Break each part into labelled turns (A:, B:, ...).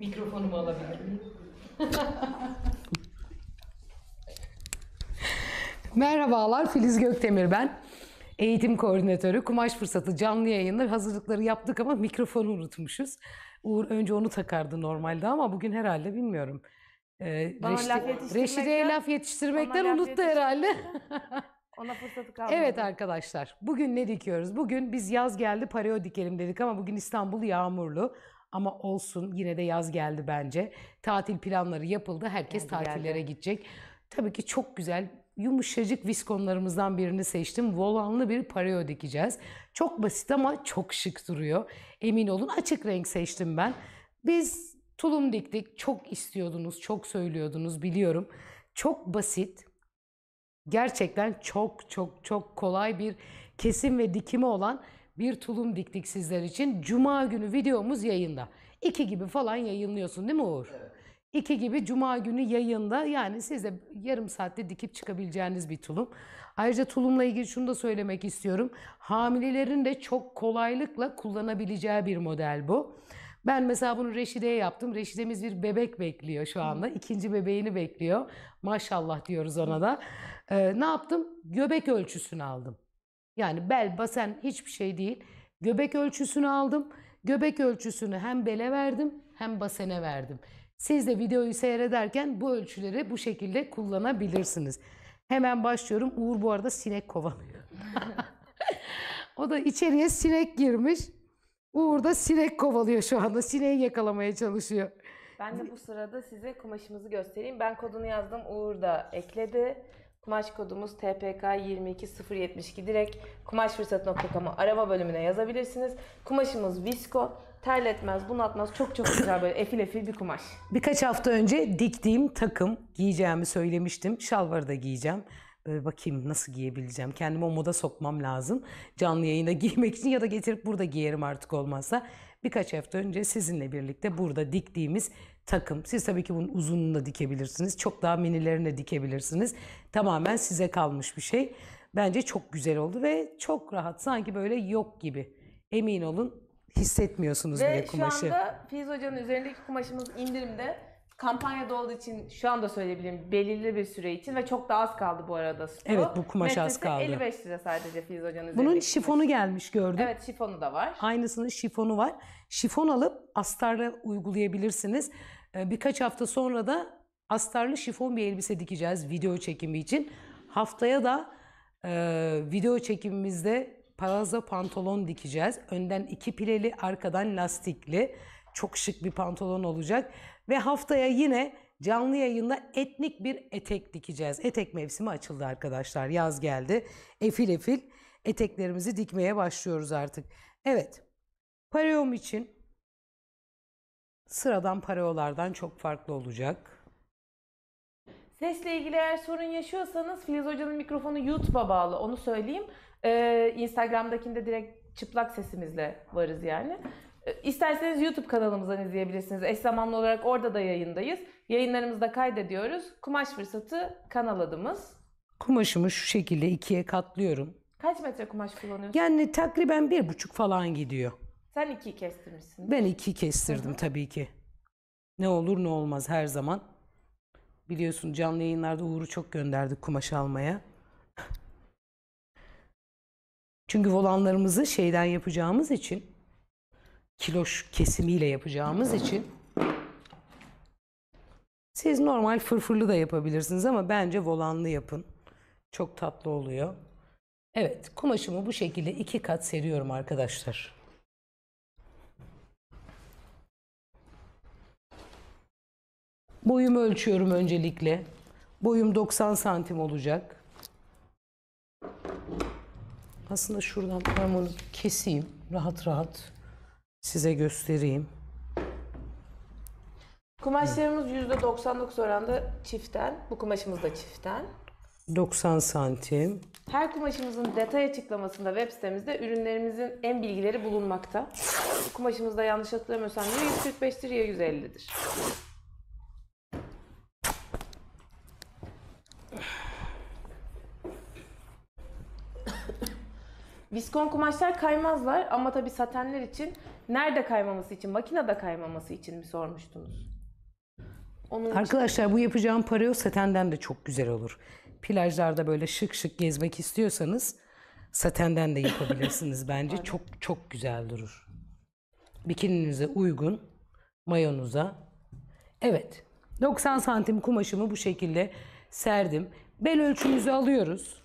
A: Mikrofonumu alabilir miyim? Merhabalar Filiz Göktemir ben. Eğitim koordinatörü, kumaş fırsatı canlı yayında hazırlıkları yaptık ama mikrofonu unutmuşuz. Uğur önce onu takardı normalde ama bugün herhalde bilmiyorum. Ee,
B: Bana laf yetiştirmekten-
A: Reşide'ye laf yetiştirmekten
B: Bana laf
A: unuttu herhalde.
B: Ona fırsatı kalmadı.
A: Evet arkadaşlar, bugün ne dikiyoruz? Bugün biz yaz geldi pareo dikelim dedik ama bugün İstanbul yağmurlu. Ama olsun yine de yaz geldi bence. Tatil planları yapıldı. Herkes
B: Geldi,
A: tatillere
B: geldi.
A: gidecek. Tabii ki çok güzel yumuşacık viskonlarımızdan birini seçtim. Volanlı bir pareo dikeceğiz. Çok basit ama çok şık duruyor. Emin olun açık renk seçtim ben. Biz tulum diktik. Çok istiyordunuz, çok söylüyordunuz biliyorum. Çok basit, gerçekten çok çok çok kolay bir kesim ve dikimi olan bir tulum diktik sizler için. Cuma günü videomuz yayında. İki gibi falan yayınlıyorsun değil mi Uğur? İki gibi Cuma günü yayında yani siz de yarım saatte dikip çıkabileceğiniz bir tulum. Ayrıca tulumla ilgili şunu da söylemek istiyorum. Hamilelerin de çok kolaylıkla kullanabileceği bir model bu. Ben mesela bunu Reşide'ye yaptım. Reşide'miz bir bebek bekliyor şu anda. İkinci bebeğini bekliyor. Maşallah diyoruz ona da. Ee, ne yaptım? Göbek ölçüsünü aldım. Yani bel, basen hiçbir şey değil. Göbek ölçüsünü aldım. Göbek ölçüsünü hem bele verdim hem basene verdim. Siz de videoyu seyrederken bu ölçüleri bu şekilde kullanabilirsiniz. Hemen başlıyorum. Uğur bu arada sinek kovalıyor. o da içeriye sinek girmiş. Uğur da sinek kovalıyor şu anda. Sineği yakalamaya çalışıyor.
B: Ben de bu sırada size kumaşımızı göstereyim. Ben kodunu yazdım. Uğur da ekledi. Kumaş kodumuz TPK 22072 direkt kumaşfırsatı.com'a arama bölümüne yazabilirsiniz. Kumaşımız visko, terletmez, bunaltmaz. Çok çok güzel böyle efil efil bir kumaş.
A: Birkaç hafta önce diktiğim takım giyeceğimi söylemiştim. Şalvarı da giyeceğim. Böyle bakayım nasıl giyebileceğim. Kendimi o moda sokmam lazım. Canlı yayında giymek için ya da getirip burada giyerim artık olmazsa. Birkaç hafta önce sizinle birlikte burada diktiğimiz takım. Siz tabii ki bunun uzununu da dikebilirsiniz. Çok daha minilerini de dikebilirsiniz. Tamamen size kalmış bir şey. Bence çok güzel oldu ve çok rahat. Sanki böyle yok gibi. Emin olun hissetmiyorsunuz bile
B: Ve şu
A: kumaşı.
B: anda Filiz Hoca'nın üzerindeki kumaşımız indirimde. Kampanyada olduğu için şu anda söyleyebilirim belirli bir süre için ve çok da az kaldı bu arada. stoğu.
A: Evet, bu kumaş az
B: Metresi
A: kaldı.
B: 55 lira sadece Filiz Hoca'nın
A: Bunun şifonu gelmiş gördüm.
B: Evet şifonu da var.
A: Aynısının şifonu var. Şifon alıp astarla uygulayabilirsiniz. Ee, Birkaç hafta sonra da astarlı şifon bir elbise dikeceğiz video çekimi için. Haftaya da e, video çekimimizde palazzo pantolon dikeceğiz. Önden iki pileli, arkadan lastikli. Çok şık bir pantolon olacak. Ve haftaya yine canlı yayında etnik bir etek dikeceğiz. Etek mevsimi açıldı arkadaşlar. Yaz geldi. Efil efil eteklerimizi dikmeye başlıyoruz artık. Evet. Pareom için sıradan pareolardan çok farklı olacak.
B: Sesle ilgili eğer sorun yaşıyorsanız Filiz Hoca'nın mikrofonu YouTube'a bağlı onu söyleyeyim. Ee, Instagram'dakinde direkt çıplak sesimizle varız yani. Ee, İsterseniz YouTube kanalımızdan izleyebilirsiniz. Eş zamanlı olarak orada da yayındayız. Yayınlarımızı da kaydediyoruz. Kumaş Fırsatı kanal adımız.
A: Kumaşımı şu şekilde ikiye katlıyorum.
B: Kaç metre kumaş kullanıyorsun?
A: Yani takriben bir buçuk falan gidiyor.
B: Sen iki kestirmişsin.
A: Ben iki kestirdim tabii ki. Ne olur ne olmaz her zaman. Biliyorsun canlı yayınlarda Uğur'u çok gönderdik kumaş almaya. Çünkü volanlarımızı şeyden yapacağımız için, kiloş kesimiyle yapacağımız için siz normal fırfırlı da yapabilirsiniz ama bence volanlı yapın. Çok tatlı oluyor. Evet, kumaşımı bu şekilde iki kat seriyorum arkadaşlar. Boyumu ölçüyorum öncelikle. Boyum 90 santim olacak. Aslında şuradan ben bunu keseyim rahat rahat size göstereyim.
B: Kumaşlarımız %99 oranda çiften. Bu kumaşımız da çiften.
A: 90 santim.
B: Her kumaşımızın detay açıklamasında web sitemizde ürünlerimizin en bilgileri bulunmakta. Bu kumaşımızda yanlış hatırlamıyorsam ya 145'tir ya 150'dir. Viskon kumaşlar kaymazlar ama tabii satenler için nerede kaymaması için, makinede kaymaması için mi sormuştunuz? Onun için
A: Arkadaşlar bu yapacağım pareo satenden de çok güzel olur. Plajlarda böyle şık şık gezmek istiyorsanız satenden de yapabilirsiniz bence. Çok çok güzel durur. Bikininize uygun, mayonuza. Evet. 90 santim kumaşımı bu şekilde serdim. Bel ölçümüzü alıyoruz.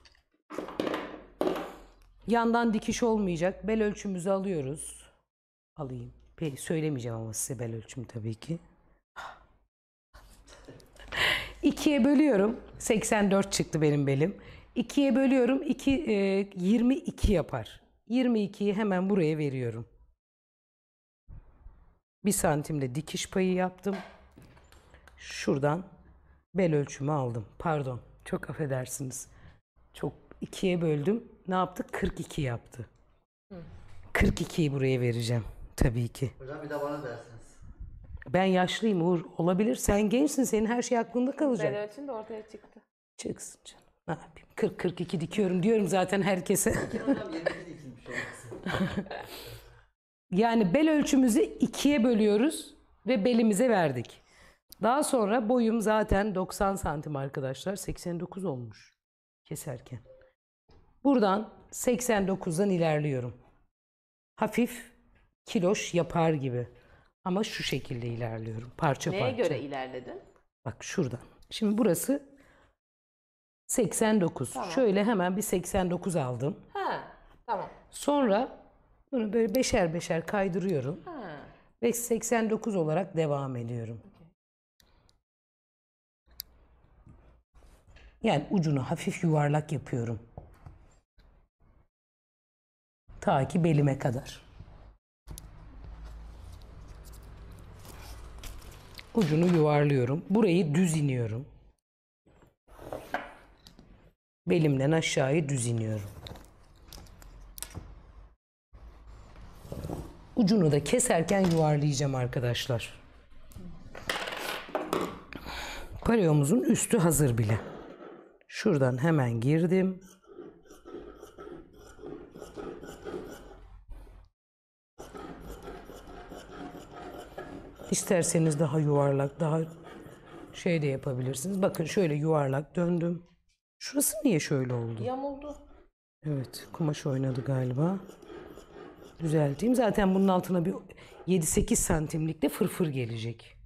A: Yandan dikiş olmayacak. Bel ölçümüzü alıyoruz. Alayım. Peki söylemeyeceğim ama size bel ölçümü tabii ki. İkiye bölüyorum. 84 çıktı benim belim. İkiye bölüyorum. 2, 22 yapar. 22'yi hemen buraya veriyorum. Bir santimde dikiş payı yaptım. Şuradan bel ölçümü aldım. Pardon. Çok affedersiniz. Çok ikiye böldüm. Ne yaptı? 42 yaptı. 42'yi buraya vereceğim. Tabii ki.
C: Hocam bir de bana dersiniz.
A: Ben yaşlıyım Uğur. Olabilir. Sen gençsin. Senin her şey aklında kalacak.
B: bel ölçün de ortaya çıktı.
A: Çıksın canım. Ne yapayım? 40-42 dikiyorum diyorum zaten herkese.
C: Hocam 22 dikilmiş olması.
A: yani bel ölçümüzü ikiye bölüyoruz ve belimize verdik. Daha sonra boyum zaten 90 santim arkadaşlar. 89 olmuş keserken. Buradan 89'dan ilerliyorum. Hafif kiloş yapar gibi. Ama şu şekilde ilerliyorum. Parça
B: Neye
A: parça.
B: göre ilerledin?
A: Bak şuradan. Şimdi burası 89. Şöyle hemen bir 89 aldım.
B: Ha, tamam.
A: Sonra bunu böyle beşer beşer kaydırıyorum.
B: Ha.
A: Ve 89 olarak devam ediyorum. Yani ucunu hafif yuvarlak yapıyorum. Ta ki belime kadar. Ucunu yuvarlıyorum. Burayı düz iniyorum. Belimden aşağıya düz iniyorum. Ucunu da keserken yuvarlayacağım arkadaşlar. Pareomuzun üstü hazır bile. Şuradan hemen girdim. İsterseniz daha yuvarlak, daha şey de yapabilirsiniz. Bakın şöyle yuvarlak döndüm. Şurası niye şöyle oldu?
B: Yamuldu.
A: Evet, kumaş oynadı galiba. Düzelteyim. Zaten bunun altına bir 7-8 santimlik de fırfır gelecek.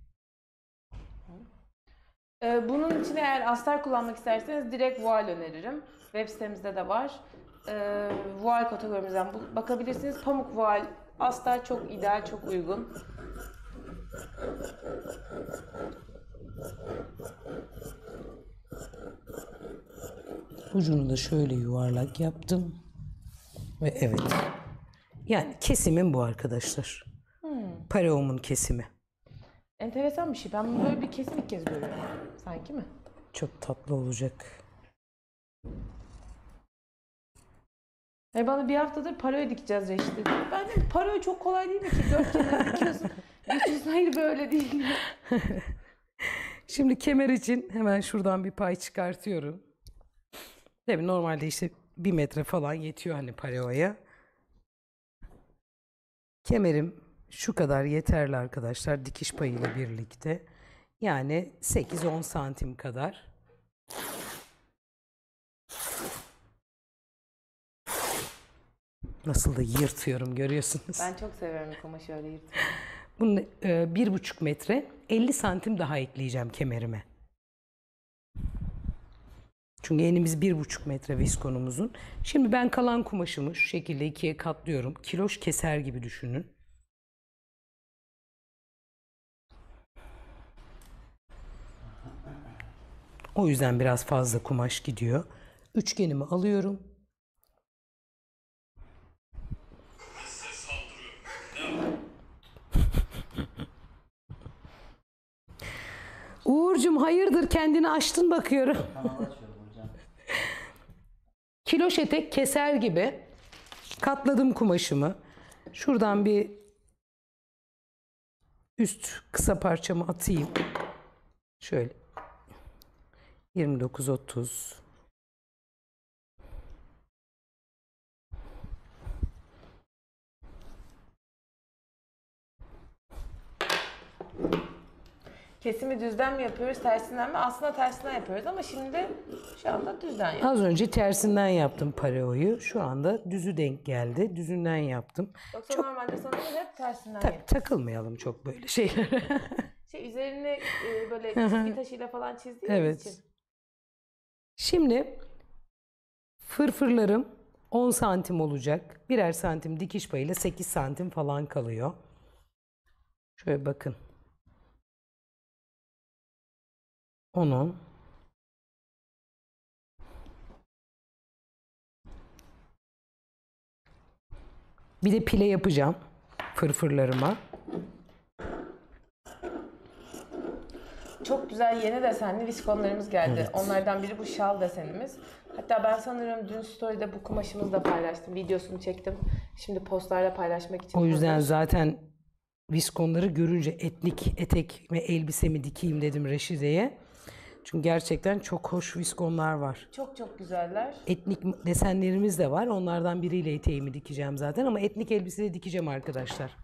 B: Ee, bunun için eğer astar kullanmak isterseniz direkt voal öneririm. Web sitemizde de var. Ee, voal kategorimizden bakabilirsiniz. Pamuk voal, astar çok ideal, çok uygun.
A: Ucunu da şöyle yuvarlak yaptım. Ve evet. Yani kesimim bu arkadaşlar. Pareomun kesimi.
B: Enteresan bir şey. Ben böyle bir kesim ilk kez görüyorum. Sanki mi?
A: Çok tatlı olacak.
B: Yani bana bir haftadır paraya dikeceğiz dedi. Ben de paraya çok kolay değil mi ki? Dört kenar dikiyorsun. Hayır böyle değil.
A: Şimdi kemer için hemen şuradan bir pay çıkartıyorum. Tabii normalde işte bir metre falan yetiyor hani pareoya. Kemerim şu kadar yeterli arkadaşlar dikiş payıyla birlikte. Yani 8-10 santim kadar. Nasıl da yırtıyorum görüyorsunuz.
B: Ben çok seviyorum kumaşı öyle yırtmayı.
A: Bunun e, bir buçuk metre 50 santim daha ekleyeceğim kemerime. Çünkü enimiz bir buçuk metre viskonumuzun. Şimdi ben kalan kumaşımı şu şekilde ikiye katlıyorum. Kiloş keser gibi düşünün. O yüzden biraz fazla kumaş gidiyor. Üçgenimi alıyorum. Uğur'cum hayırdır kendini açtın bakıyorum. Kiloş etek keser gibi katladım kumaşımı. Şuradan bir üst kısa parçamı atayım. Şöyle. 29 30
B: Kesimi düzden mi yapıyoruz, tersinden mi? Aslında tersinden yapıyoruz ama şimdi şu anda düzden yapıyoruz.
A: Az önce tersinden yaptım pareoyu. Şu anda düzü denk geldi. Düzünden yaptım.
B: Yoksa normalde sanırım hep tersinden
A: Tabii
B: yapıyoruz.
A: takılmayalım çok böyle şeylere.
B: Şey üzerine e, böyle bir taşıyla falan çizdiğimiz
A: Evet.
B: için.
A: Şimdi fırfırlarım 10 santim olacak. Birer santim dikiş payıyla 8 santim falan kalıyor. Şöyle bakın. 10 10. Bir de pile yapacağım fırfırlarıma.
B: Çok güzel yeni desenli viskonlarımız geldi.
A: Evet.
B: Onlardan biri bu şal desenimiz. Hatta ben sanırım dün story'de bu kumaşımızı da paylaştım. Videosunu çektim. Şimdi postlarda paylaşmak için.
A: O yüzden
B: hazır.
A: zaten viskonları görünce etnik etek ve elbisemi dikeyim dedim Reşide'ye. Çünkü gerçekten çok hoş viskonlar var.
B: Çok çok güzeller.
A: Etnik desenlerimiz de var. Onlardan biriyle eteğimi dikeceğim zaten ama etnik elbise de dikeceğim arkadaşlar.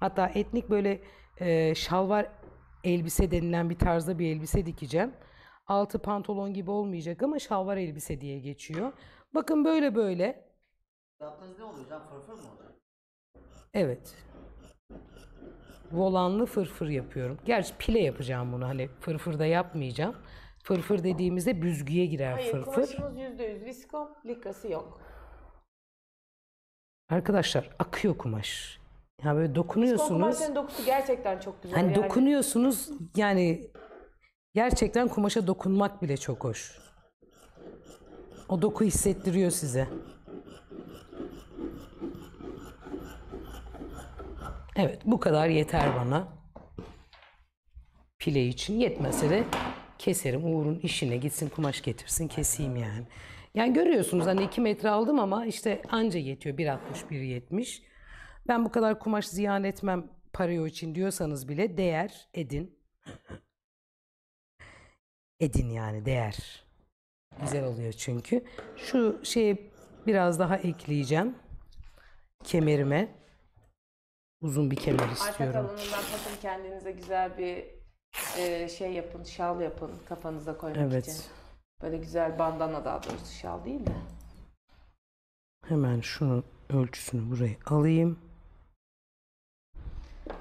A: Hatta etnik böyle e, şalvar elbise denilen bir tarzda bir elbise dikeceğim. Altı pantolon gibi olmayacak ama şalvar elbise diye geçiyor. Bakın böyle böyle.
C: Yaptığınız ne oluyor? Fırfır mı olacak?
A: Evet. Volanlı fırfır yapıyorum. Gerçi pile yapacağım bunu. Hani fırfır da yapmayacağım. Fırfır dediğimizde büzgüye girer
B: Hayır
A: fırfır.
B: kumaşımız %100 viskon. Likası yok.
A: Arkadaşlar akıyor kumaş. Ya böyle dokunuyorsunuz.
B: kumaşların dokusu gerçekten çok güzel.
A: Hani
B: yani.
A: dokunuyorsunuz yani gerçekten kumaşa dokunmak bile çok hoş. O doku hissettiriyor size. Evet bu kadar yeter bana. Pile için yetmese de keserim. Uğur'un işine gitsin kumaş getirsin keseyim yani. Yani görüyorsunuz hani 2 metre aldım ama işte anca yetiyor 1.60 1.70. Ben bu kadar kumaş ziyan etmem pareo için diyorsanız bile değer edin. Edin yani değer. Güzel oluyor çünkü. Şu şeyi biraz daha ekleyeceğim. Kemerime. Uzun bir kemer
B: Arka
A: istiyorum.
B: kalınlığından takın kendinize güzel bir e, şey yapın, şal yapın kafanıza koymak
A: Evet.
B: için. Böyle güzel bandana daha doğrusu şal değil de.
A: Hemen şunun ölçüsünü buraya alayım.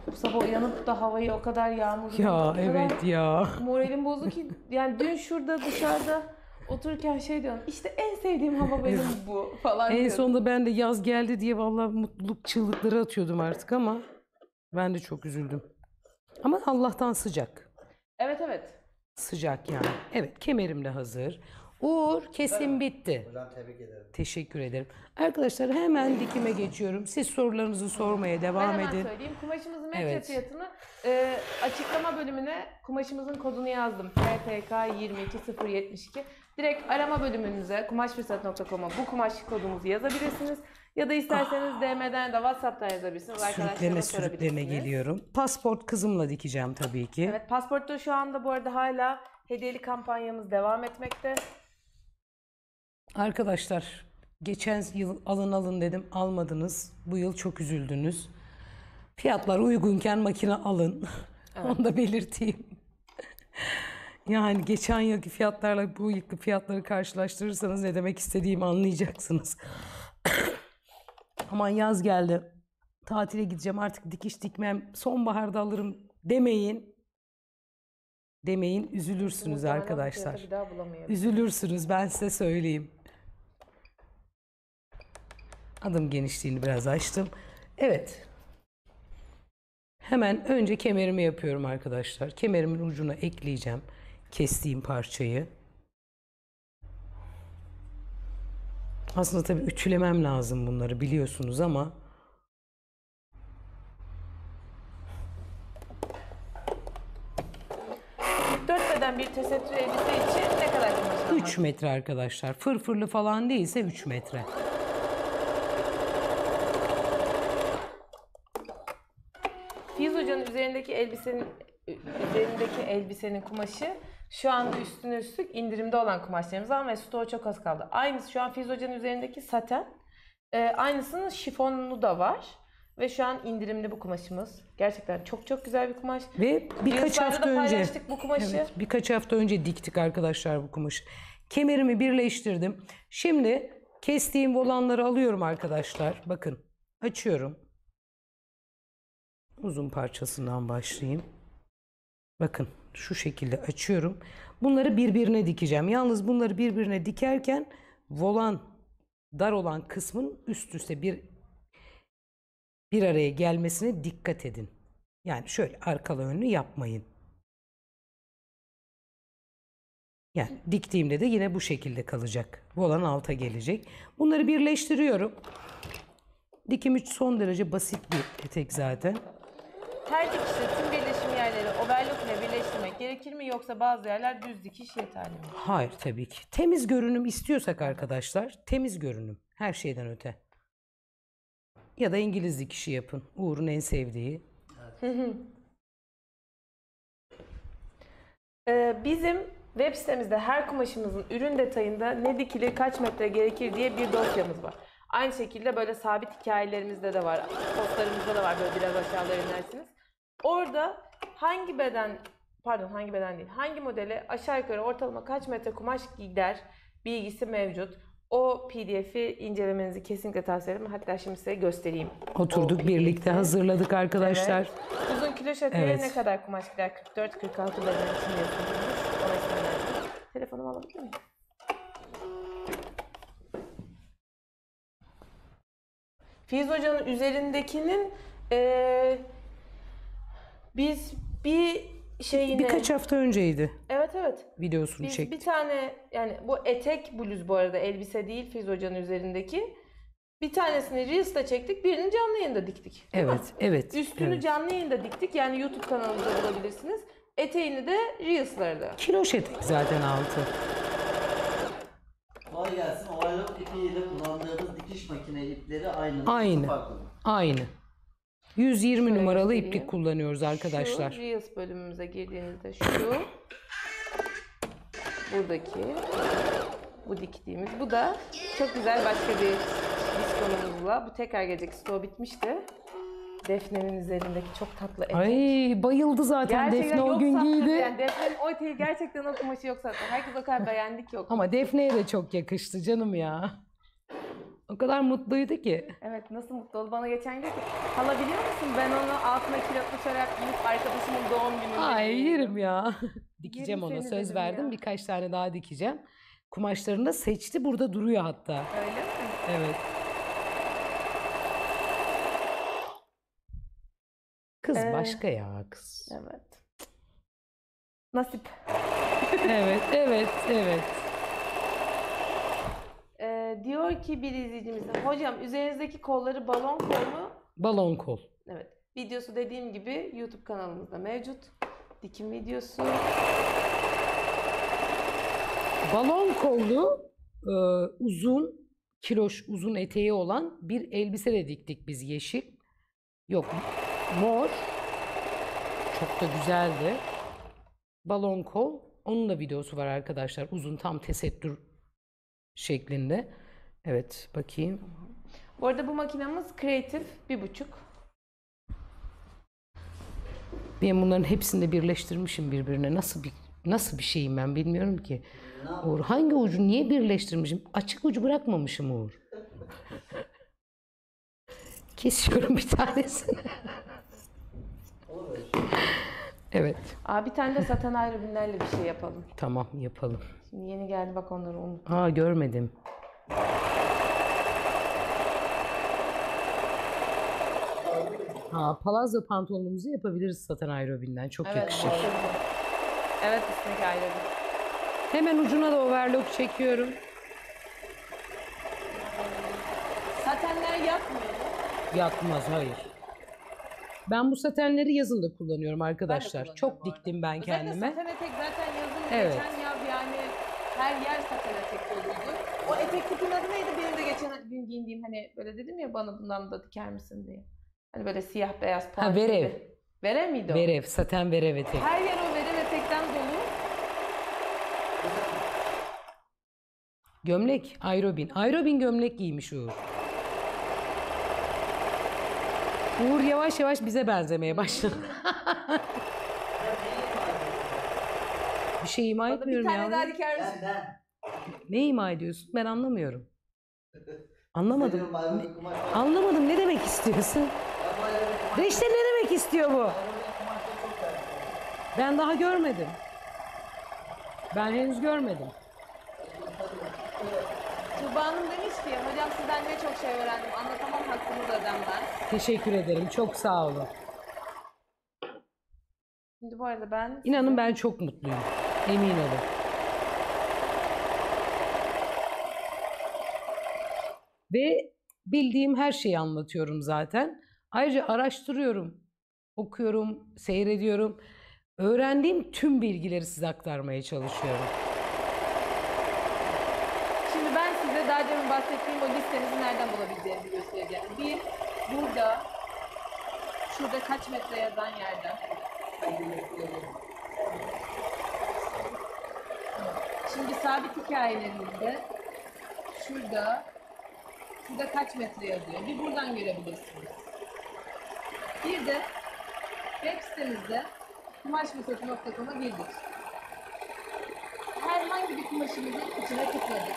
B: Bu sabah uyanıp da havayı o kadar yağmurlu.
A: Ya evet ya.
B: Moralim bozuk ki yani dün şurada dışarıda otururken şey diyorum işte en sevdiğim hava benim bu falan
A: En
B: diyorum.
A: sonunda ben de yaz geldi diye vallahi mutluluk çığlıkları atıyordum artık ama ben de çok üzüldüm. Ama Allah'tan sıcak.
B: Evet evet.
A: Sıcak yani. Evet kemerim de hazır. Uğur kesim bitti.
C: Hocam tebrik ederim.
A: Teşekkür ederim. Arkadaşlar hemen dikime geçiyorum. Siz sorularınızı sormaya
B: Ben
A: devam
B: hemen
A: edin.
B: söyleyeyim. Kumaşımızın metre
A: Evet.
B: fiyatını e, açıklama bölümüne kumaşımızın kodunu yazdım. PTK 22072. Direkt arama bölümünüze kumaşfırsat.com'a bu kumaş kodumuzu yazabilirsiniz. Ya da isterseniz DM'den de WhatsApp'tan yazabilirsiniz.
A: Sürüklerine
B: Arkadaşlarıma sorabilirsiniz.
A: geliyorum. Pasport kızımla dikeceğim tabii ki.
B: Evet pasportta şu anda bu arada hala hediyeli kampanyamız devam etmekte.
A: Arkadaşlar geçen yıl alın alın dedim almadınız. Bu yıl çok üzüldünüz. Fiyatlar uygunken makine alın. Onu da belirteyim. Yani geçen yılki fiyatlarla bu yılki fiyatları karşılaştırırsanız ne demek istediğimi anlayacaksınız. Aman yaz geldi. Tatile gideceğim artık dikiş dikmem. Sonbaharda alırım demeyin. Demeyin üzülürsünüz
B: Muhtemelen
A: arkadaşlar. Üzülürsünüz ben size söyleyeyim. Adım genişliğini biraz açtım. Evet. Hemen önce kemerimi yapıyorum arkadaşlar. Kemerimin ucuna ekleyeceğim kestiğim parçayı. Aslında tabii ütülemem lazım bunları biliyorsunuz ama
B: 44 beden bir tesettür elbise için ne kadar kumaş almak?
A: 3 metre arkadaşlar. Fırfırlı falan değilse 3 metre.
B: Fiz Hoca'nın üzerindeki elbisenin üzerindeki elbisenin kumaşı şu anda üstüne üstlük indirimde olan kumaşlarımızdan ve stoğu çok az kaldı. Aynısı şu an Fiz Hoca'nın üzerindeki saten. Ee, aynısının şifonlu da var. Ve şu an indirimli bu kumaşımız. Gerçekten çok çok güzel bir kumaş.
A: Ve birkaç hafta
B: da
A: önce
B: paylaştık bu kumaşı.
A: Evet, birkaç hafta önce diktik arkadaşlar bu kumaşı. Kemerimi birleştirdim. Şimdi kestiğim volanları alıyorum arkadaşlar. Bakın açıyorum. Uzun parçasından başlayayım. Bakın şu şekilde açıyorum. Bunları birbirine dikeceğim. Yalnız bunları birbirine dikerken volan dar olan kısmın üst üste bir bir araya gelmesine dikkat edin. Yani şöyle arkalı önlü yapmayın. Yani diktiğimde de yine bu şekilde kalacak. Volan alta gelecek. Bunları birleştiriyorum. Dikim 3 son derece basit bir etek zaten.
B: Her dikişte tüm birleşim yerleri overlock ile birleştirmek gerekir mi yoksa bazı yerler düz dikiş yeterli mi?
A: Hayır tabii ki. Temiz görünüm istiyorsak arkadaşlar, temiz görünüm her şeyden öte. Ya da İngiliz dikişi yapın. Uğur'un en sevdiği.
B: Ee, bizim web sitemizde her kumaşımızın ürün detayında ne dikilir, kaç metre gerekir diye bir dosyamız var. Aynı şekilde böyle sabit hikayelerimizde de var. Postlarımızda da var böyle biraz aşağılara inersiniz. Orada hangi beden, pardon hangi beden değil, hangi modele aşağı yukarı ortalama kaç metre kumaş gider bilgisi mevcut. O pdf'i incelemenizi kesinlikle tavsiye ederim. Hatta şimdi size göstereyim.
A: Oturduk
B: O
A: birlikte hazırladık arkadaşlar.
B: Evet. Uzun kilo şateye
A: Evet.
B: ne kadar kumaş gider? 44-46 beden için istedim. Telefonumu alabilir miyim? Filiz Hoca'nın üzerindekinin eee, biz bir şeyine...
A: Birkaç hafta önceydi
B: Evet evet.
A: videosunu
B: Biz
A: çektik.
B: bir tane yani bu etek bluz bu arada elbise değil Filiz Hoca'nın üzerindeki. Bir tanesini Reels'ta çektik, birini canlı yayında diktik. Mi?
A: Evet, evet.
B: Üstünü
A: evet.
B: canlı yayında diktik. Yani YouTube kanalımızda bulabilirsiniz. Eteğini de Reels'larda.
A: Kiloş etek zaten altı.
C: Kolay gelsin. Overlock ipiyle kullandığımız dikiş makine ipleri aynı.
A: Aynı.
C: Farklı?
A: Aynı. 120
B: Şöyle
A: numaralı
B: göstereyim.
A: iplik kullanıyoruz arkadaşlar.
B: Şu Reels bölümümüze girdiğinizde şu. Buradaki. Bu diktiğimiz. Bu da çok güzel başka bir diskonumuzla. Bu tekrar gelecek. Stoğu bitmişti. Defne'nin üzerindeki çok tatlı etek.
A: Ay bayıldı zaten Defne o
B: yok
A: gün giydi.
B: Yani Defne'nin o eteği gerçekten o kumaşı yok zaten. Herkes o kadar beğendik yok.
A: Ama Defne'ye de çok yakıştı canım ya. O kadar mutluydu ki.
B: Evet nasıl mutlu oldu. Bana geçen gün hala biliyor musun ben onu altına kilotlu çorap giyip arkadaşımın doğum gününde
A: Ay
B: giydim."
A: yerim ya. dikeceğim
B: Yerim
A: ona
B: seni
A: söz
B: dedim
A: verdim.
B: ya.
A: Birkaç tane daha dikeceğim. Kumaşlarını da seçti burada duruyor hatta.
B: Öyle mi?
A: Evet. Kız
B: Ee,
A: başka ya kız.
B: Evet. Nasip.
A: evet, evet, evet.
B: Diyor ki bir izleyicimiz hocam üzerinizdeki kolları balon kol mu?
A: Balon kol.
B: Evet. Videosu dediğim gibi YouTube kanalımızda mevcut. Dikim videosu.
A: Balon kollu e, uzun kiloş uzun eteği olan bir elbise de diktik biz yeşil. Yok mor. Çok da güzeldi. Balon kol. Onun da videosu var arkadaşlar. Uzun tam tesettür şeklinde. Evet bakayım.
B: Bu arada bu makinamız Creative bir buçuk.
A: Ben bunların hepsini de birleştirmişim birbirine. Nasıl bir nasıl bir şeyim ben bilmiyorum ki. Uğur hangi ucu niye birleştirmişim? Açık ucu bırakmamışım Uğur. Kesiyorum bir tanesini. Evet.
B: Aa bir tane de saten ayrı bir şey yapalım.
A: Tamam yapalım.
B: Şimdi yeni geldi bak onları unut.
A: Aa görmedim. Aa, palazzo pantolonumuzu yapabiliriz saten aerobinden. Çok yakışır.
B: Evet üstündeki ayrı bir.
A: Hemen ucuna da overlock çekiyorum.
B: Satenler yakmıyor.
A: Yakmaz hayır. Ben bu satenleri yazın da kullanıyorum arkadaşlar.
B: kullanıyorum
A: Çok
B: bu arada.
A: diktim ben
B: Özellikle
A: kendime.
B: saten etek zaten yazın
A: Evet.
B: geçen yaz yani her yer saten etek doluydu. O etek tipin adı neydi benim de geçen gün giyindiğim hani böyle dedim ya bana bundan da diker misin diye. Hani böyle siyah beyaz parça
A: verev.
B: gibi. Verev miydi o?
A: Verev, saten verev etek.
B: Her yer o verev etekten dolu.
A: Gömlek, aerobin. Aerobin gömlek giymiş Uğur. Uğur yavaş yavaş bize benzemeye başladı. bir şey ima
B: Bana bir
A: etmiyorum
B: tane
A: ya.
B: daha diker misin?
C: Ben ben.
A: Ne ima ediyorsun? Ben anlamıyorum. Anlamadım. Anlamadım. Ne demek istiyorsun? Reşte ne demek istiyor bu? Ben daha görmedim. Ben henüz görmedim.
B: Hanım demiş ki hocam sizden ne çok şey öğrendim. Anlatamam hakkımı da ödemem.
A: Teşekkür ederim. Çok sağ olun.
B: Şimdi bu arada ben
A: İnanın ben çok mutluyum. Emin olun. Ve bildiğim her şeyi anlatıyorum zaten. Ayrıca araştırıyorum, okuyorum, seyrediyorum. Öğrendiğim tüm bilgileri size aktarmaya çalışıyorum.
B: Şimdi ben size daha demin bahsettiğim o listenizi nereden bulabileceğinizi göstereceğim. Bir, burada, şurada kaç metre yazan yerden. Şimdi sabit hikayelerimizde şurada, şurada kaç metre yazıyor. Bir buradan görebilirsiniz. Bir de web sitemizde kumaşmesatı.com'a girdik. Herhangi bir kumaşımızın içine tıkladık.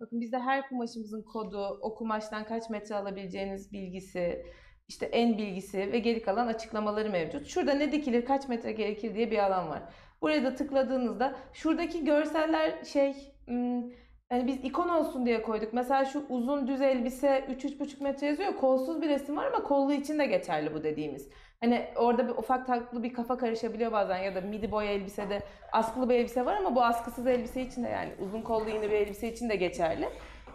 B: Bakın bizde her kumaşımızın kodu, o kumaştan kaç metre alabileceğiniz bilgisi, işte en bilgisi ve geri kalan açıklamaları mevcut. Şurada ne dikilir, kaç metre gerekir diye bir alan var. Buraya da tıkladığınızda şuradaki görseller şey, hmm, yani biz ikon olsun diye koyduk. Mesela şu uzun düz elbise 3-3,5 metre yazıyor. Kolsuz bir resim var ama kollu için de geçerli bu dediğimiz. Hani orada bir ufak tatlı bir kafa karışabiliyor bazen ya da midi boy elbisede askılı bir elbise var ama bu askısız elbise için de yani uzun kollu yine bir elbise için de geçerli.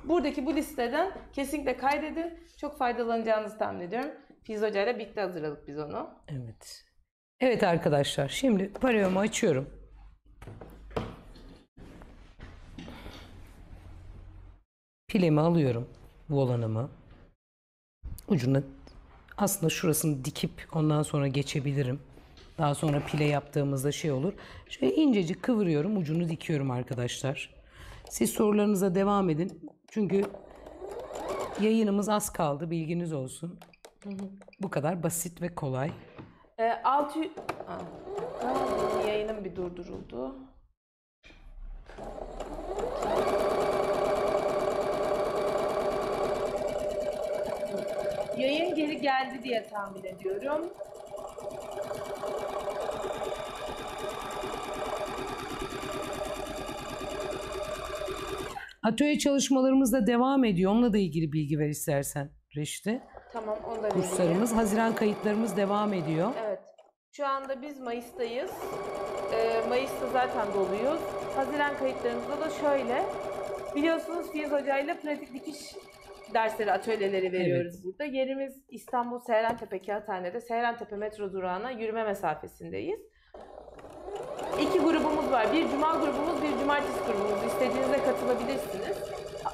B: Buradaki bu listeden kesinlikle kaydedin. Çok faydalanacağınızı tahmin ediyorum. Fiz Hoca ile birlikte hazırladık biz onu.
A: Evet. Evet arkadaşlar, şimdi paryomu açıyorum. Pilemi alıyorum, volanımı. Ucuna aslında şurasını dikip ondan sonra geçebilirim. Daha sonra pile yaptığımızda şey olur. Şöyle incecik kıvırıyorum, ucunu dikiyorum arkadaşlar. Siz sorularınıza devam edin. Çünkü yayınımız az kaldı, bilginiz olsun. Bu kadar basit ve kolay.
B: Ee, 600... Aa, aa, yayınım bir durduruldu. Yayın geri geldi diye tahmin ediyorum.
A: Atölye çalışmalarımız da devam ediyor. Onunla da ilgili bilgi ver istersen Reşti.
B: Tamam onu da vereyim.
A: Kurslarımız, Haziran kayıtlarımız devam ediyor.
B: Evet. Şu anda biz Mayıs'tayız. Ee, Mayıs'ta zaten doluyuz. Haziran kayıtlarımızda da şöyle. Biliyorsunuz Fiyiz Hoca ile pratik dikiş dersleri, atölyeleri veriyoruz burada. Yerimiz İstanbul Seyrantepe Kağıthane'de. Seyrantepe metro durağına yürüme mesafesindeyiz. İki grubumuz var. Bir cuma grubumuz, bir cumartesi grubumuz. İstediğinizde katılabilirsiniz.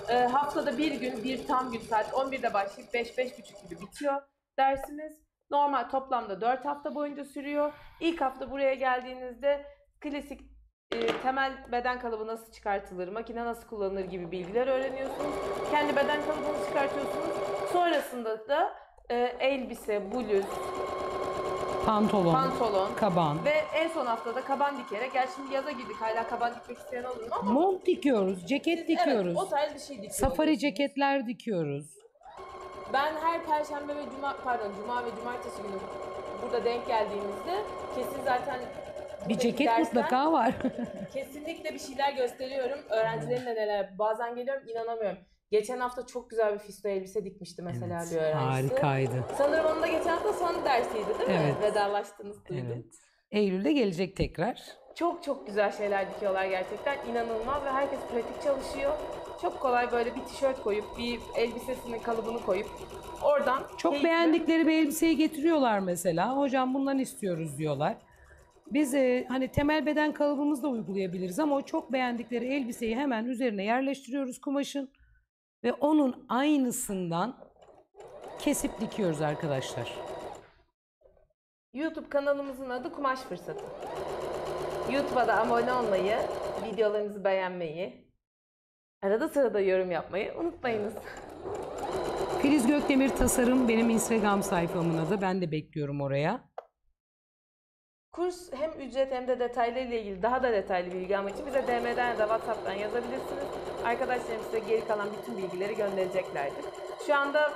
B: E, haftada bir gün, bir tam gün saat 11'de başlayıp 5-5.30 gibi bitiyor dersimiz. Normal toplamda 4 hafta boyunca sürüyor. İlk hafta buraya geldiğinizde klasik temel beden kalıbı nasıl çıkartılır, makine nasıl kullanılır gibi bilgiler öğreniyorsunuz. Kendi beden kalıbını çıkartıyorsunuz. Sonrasında da e, elbise, bluz,
A: Pantolon,
B: pantolon
A: kaban,
B: ve en son haftada kaban dikerek, gerçi şimdi yaza girdik hala kaban dikmek isteyen olur mu ama
A: mont dikiyoruz, ceket dikiyoruz.
B: Evet, o tarz bir şey dikiyoruz.
A: Safari ceketler dikiyoruz.
B: Ben her perşembe ve cuma pardon cuma ve cumartesi günü burada denk geldiğimizde kesin zaten
A: Bir ceket
B: dersten
A: mutlaka var.
B: Kesinlikle bir şeyler gösteriyorum. Öğrencilerin de neler bazen geliyorum inanamıyorum. Geçen hafta çok güzel bir fisto elbise dikmişti mesela
A: Evet,
B: bir öğrencisi.
A: Harikaydı.
B: Sanırım onun da geçen hafta son dersiydi değil mi?
A: Evet.
B: Vedalaştınız duydum.
A: Evet. Eylül'de gelecek tekrar.
B: Çok çok güzel şeyler dikiyorlar gerçekten. inanılmaz ve herkes pratik çalışıyor. Çok kolay böyle bir tişört koyup bir elbisesinin kalıbını koyup oradan
A: Çok
B: keyifle-
A: beğendikleri bir elbiseyi getiriyorlar mesela. Hocam bundan istiyoruz diyorlar. Biz e, hani temel beden kalıbımızı da uygulayabiliriz ama o çok beğendikleri elbiseyi hemen üzerine yerleştiriyoruz kumaşın ve onun aynısından kesip dikiyoruz arkadaşlar.
B: YouTube kanalımızın adı Kumaş Fırsatı. YouTube'a da abone olmayı, videolarımızı beğenmeyi, arada sırada yorum yapmayı unutmayınız.
A: Filiz Gökdemir Tasarım benim Instagram sayfamın adı. Ben de bekliyorum oraya.
B: Kurs hem ücret hem de detaylarıyla ilgili daha da detaylı bilgi almak için bize DM'den ya da WhatsApp'tan yazabilirsiniz. Arkadaşlarım size geri kalan bütün bilgileri göndereceklerdir. Şu anda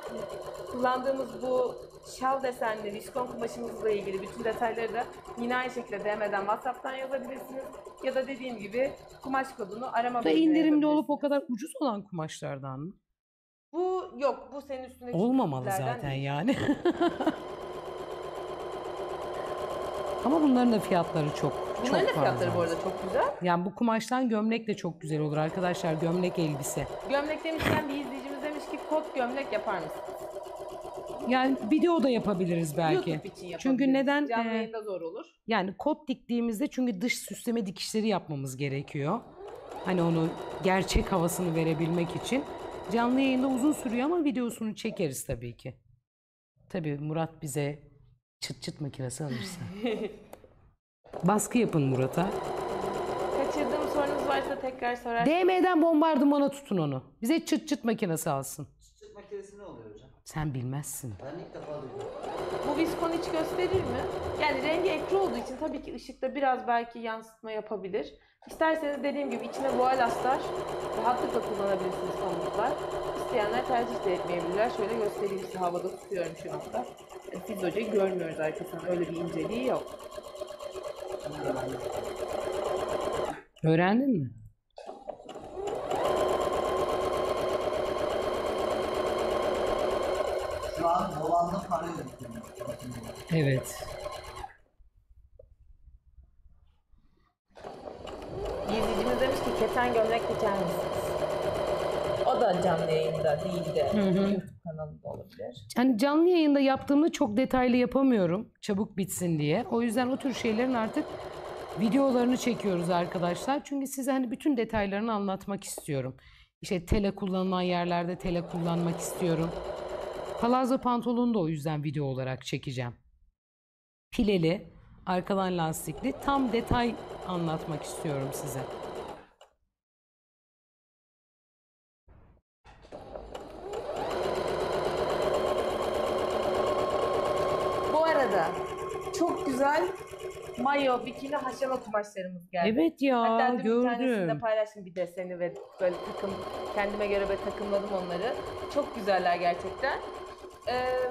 B: kullandığımız bu şal desenli viskon kumaşımızla ilgili bütün detayları da yine aynı şekilde DM'den WhatsApp'tan yazabilirsiniz. Ya da dediğim gibi kumaş kodunu arama
A: Da
B: bölümüne
A: indirimli olup o kadar ucuz olan kumaşlardan mı?
B: Bu yok bu senin üstündeki
A: Olmamalı zaten
B: değil.
A: yani. Ama bunların da fiyatları çok
B: Bunların da
A: çok
B: fiyatları
A: fazla.
B: bu arada çok güzel.
A: Yani bu kumaştan gömlek de çok güzel olur arkadaşlar. Gömlek elbise.
B: Gömlek demişken bir izleyicimiz demiş ki kot gömlek yapar mısın?
A: Yani video da yapabiliriz belki.
B: YouTube için yapabiliriz.
A: Çünkü neden,
B: Canlı
A: e,
B: yayında zor olur.
A: Yani kot diktiğimizde çünkü dış süsleme dikişleri yapmamız gerekiyor. Hani onu gerçek havasını verebilmek için. Canlı yayında uzun sürüyor ama videosunu çekeriz tabii ki. Tabii Murat bize çıt çıt makinesi alırsa. Baskı yapın Murat'a.
B: Kaçırdığım sorunuz varsa tekrar sorar.
A: DM'den bombardımana tutun onu. Bize çıt çıt makinesi alsın.
C: Çıt makinesi?
A: Sen bilmezsin.
C: Ben ilk defa duydum.
B: Bu viskon hiç gösterir mi? Yani rengi ekru olduğu için tabii ki ışıkta biraz belki yansıtma yapabilir. İsterseniz dediğim gibi içine voal astar. Rahatlıkla kullanabilirsiniz pamuklar. İsteyenler tercih de etmeyebilirler. Şöyle göstereyim size havada tutuyorum şu anda. Yani Biz hocayı görmüyoruz arkasından. Öyle bir inceliği yok.
A: Öğrendin mi?
C: Şu an volanlı para yönetiyorum.
A: Evet.
B: İzleyicimiz demiş ki keten gömlek diker misiniz? O da canlı yayında değil de YouTube kanalında olabilir.
A: Yani canlı yayında yaptığımda çok detaylı yapamıyorum. Çabuk bitsin diye. O yüzden o tür şeylerin artık videolarını çekiyoruz arkadaşlar. Çünkü size hani bütün detaylarını anlatmak istiyorum. İşte tele kullanılan yerlerde tele kullanmak istiyorum. Palazzo pantolonu da o yüzden video olarak çekeceğim. Pileli, arkadan lastikli tam detay anlatmak istiyorum size.
B: Bu arada çok güzel mayo, bikini haşlama kumaşlarımız geldi.
A: Evet ya
B: Hatta dün bir tanesinde
A: gördüm.
B: paylaştım bir deseni ve böyle takım kendime göre böyle takımladım onları. Çok güzeller gerçekten. Ee,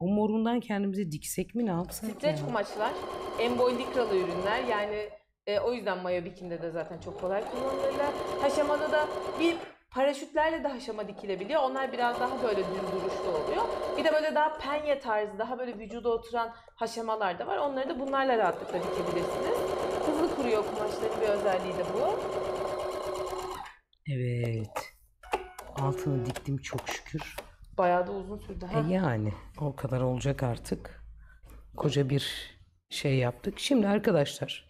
A: O morundan kendimize diksek mi ne yapsak
B: streç
A: ya?
B: kumaşlar, embol likralı ürünler yani e, o yüzden mayo bikinde de zaten çok kolay kullanılırlar. Haşamada da bir paraşütlerle de haşama dikilebiliyor. Onlar biraz daha böyle düz duruşlu oluyor. Bir de böyle daha penye tarzı, daha böyle vücuda oturan haşamalar da var. Onları da bunlarla rahatlıkla dikebilirsiniz. Hızlı kuruyor kumaşların bir özelliği de bu.
A: Evet. Altını diktim çok şükür.
B: Bayağı da uzun sürdü. Ha?
A: E yani o kadar olacak artık. Koca bir şey yaptık. Şimdi arkadaşlar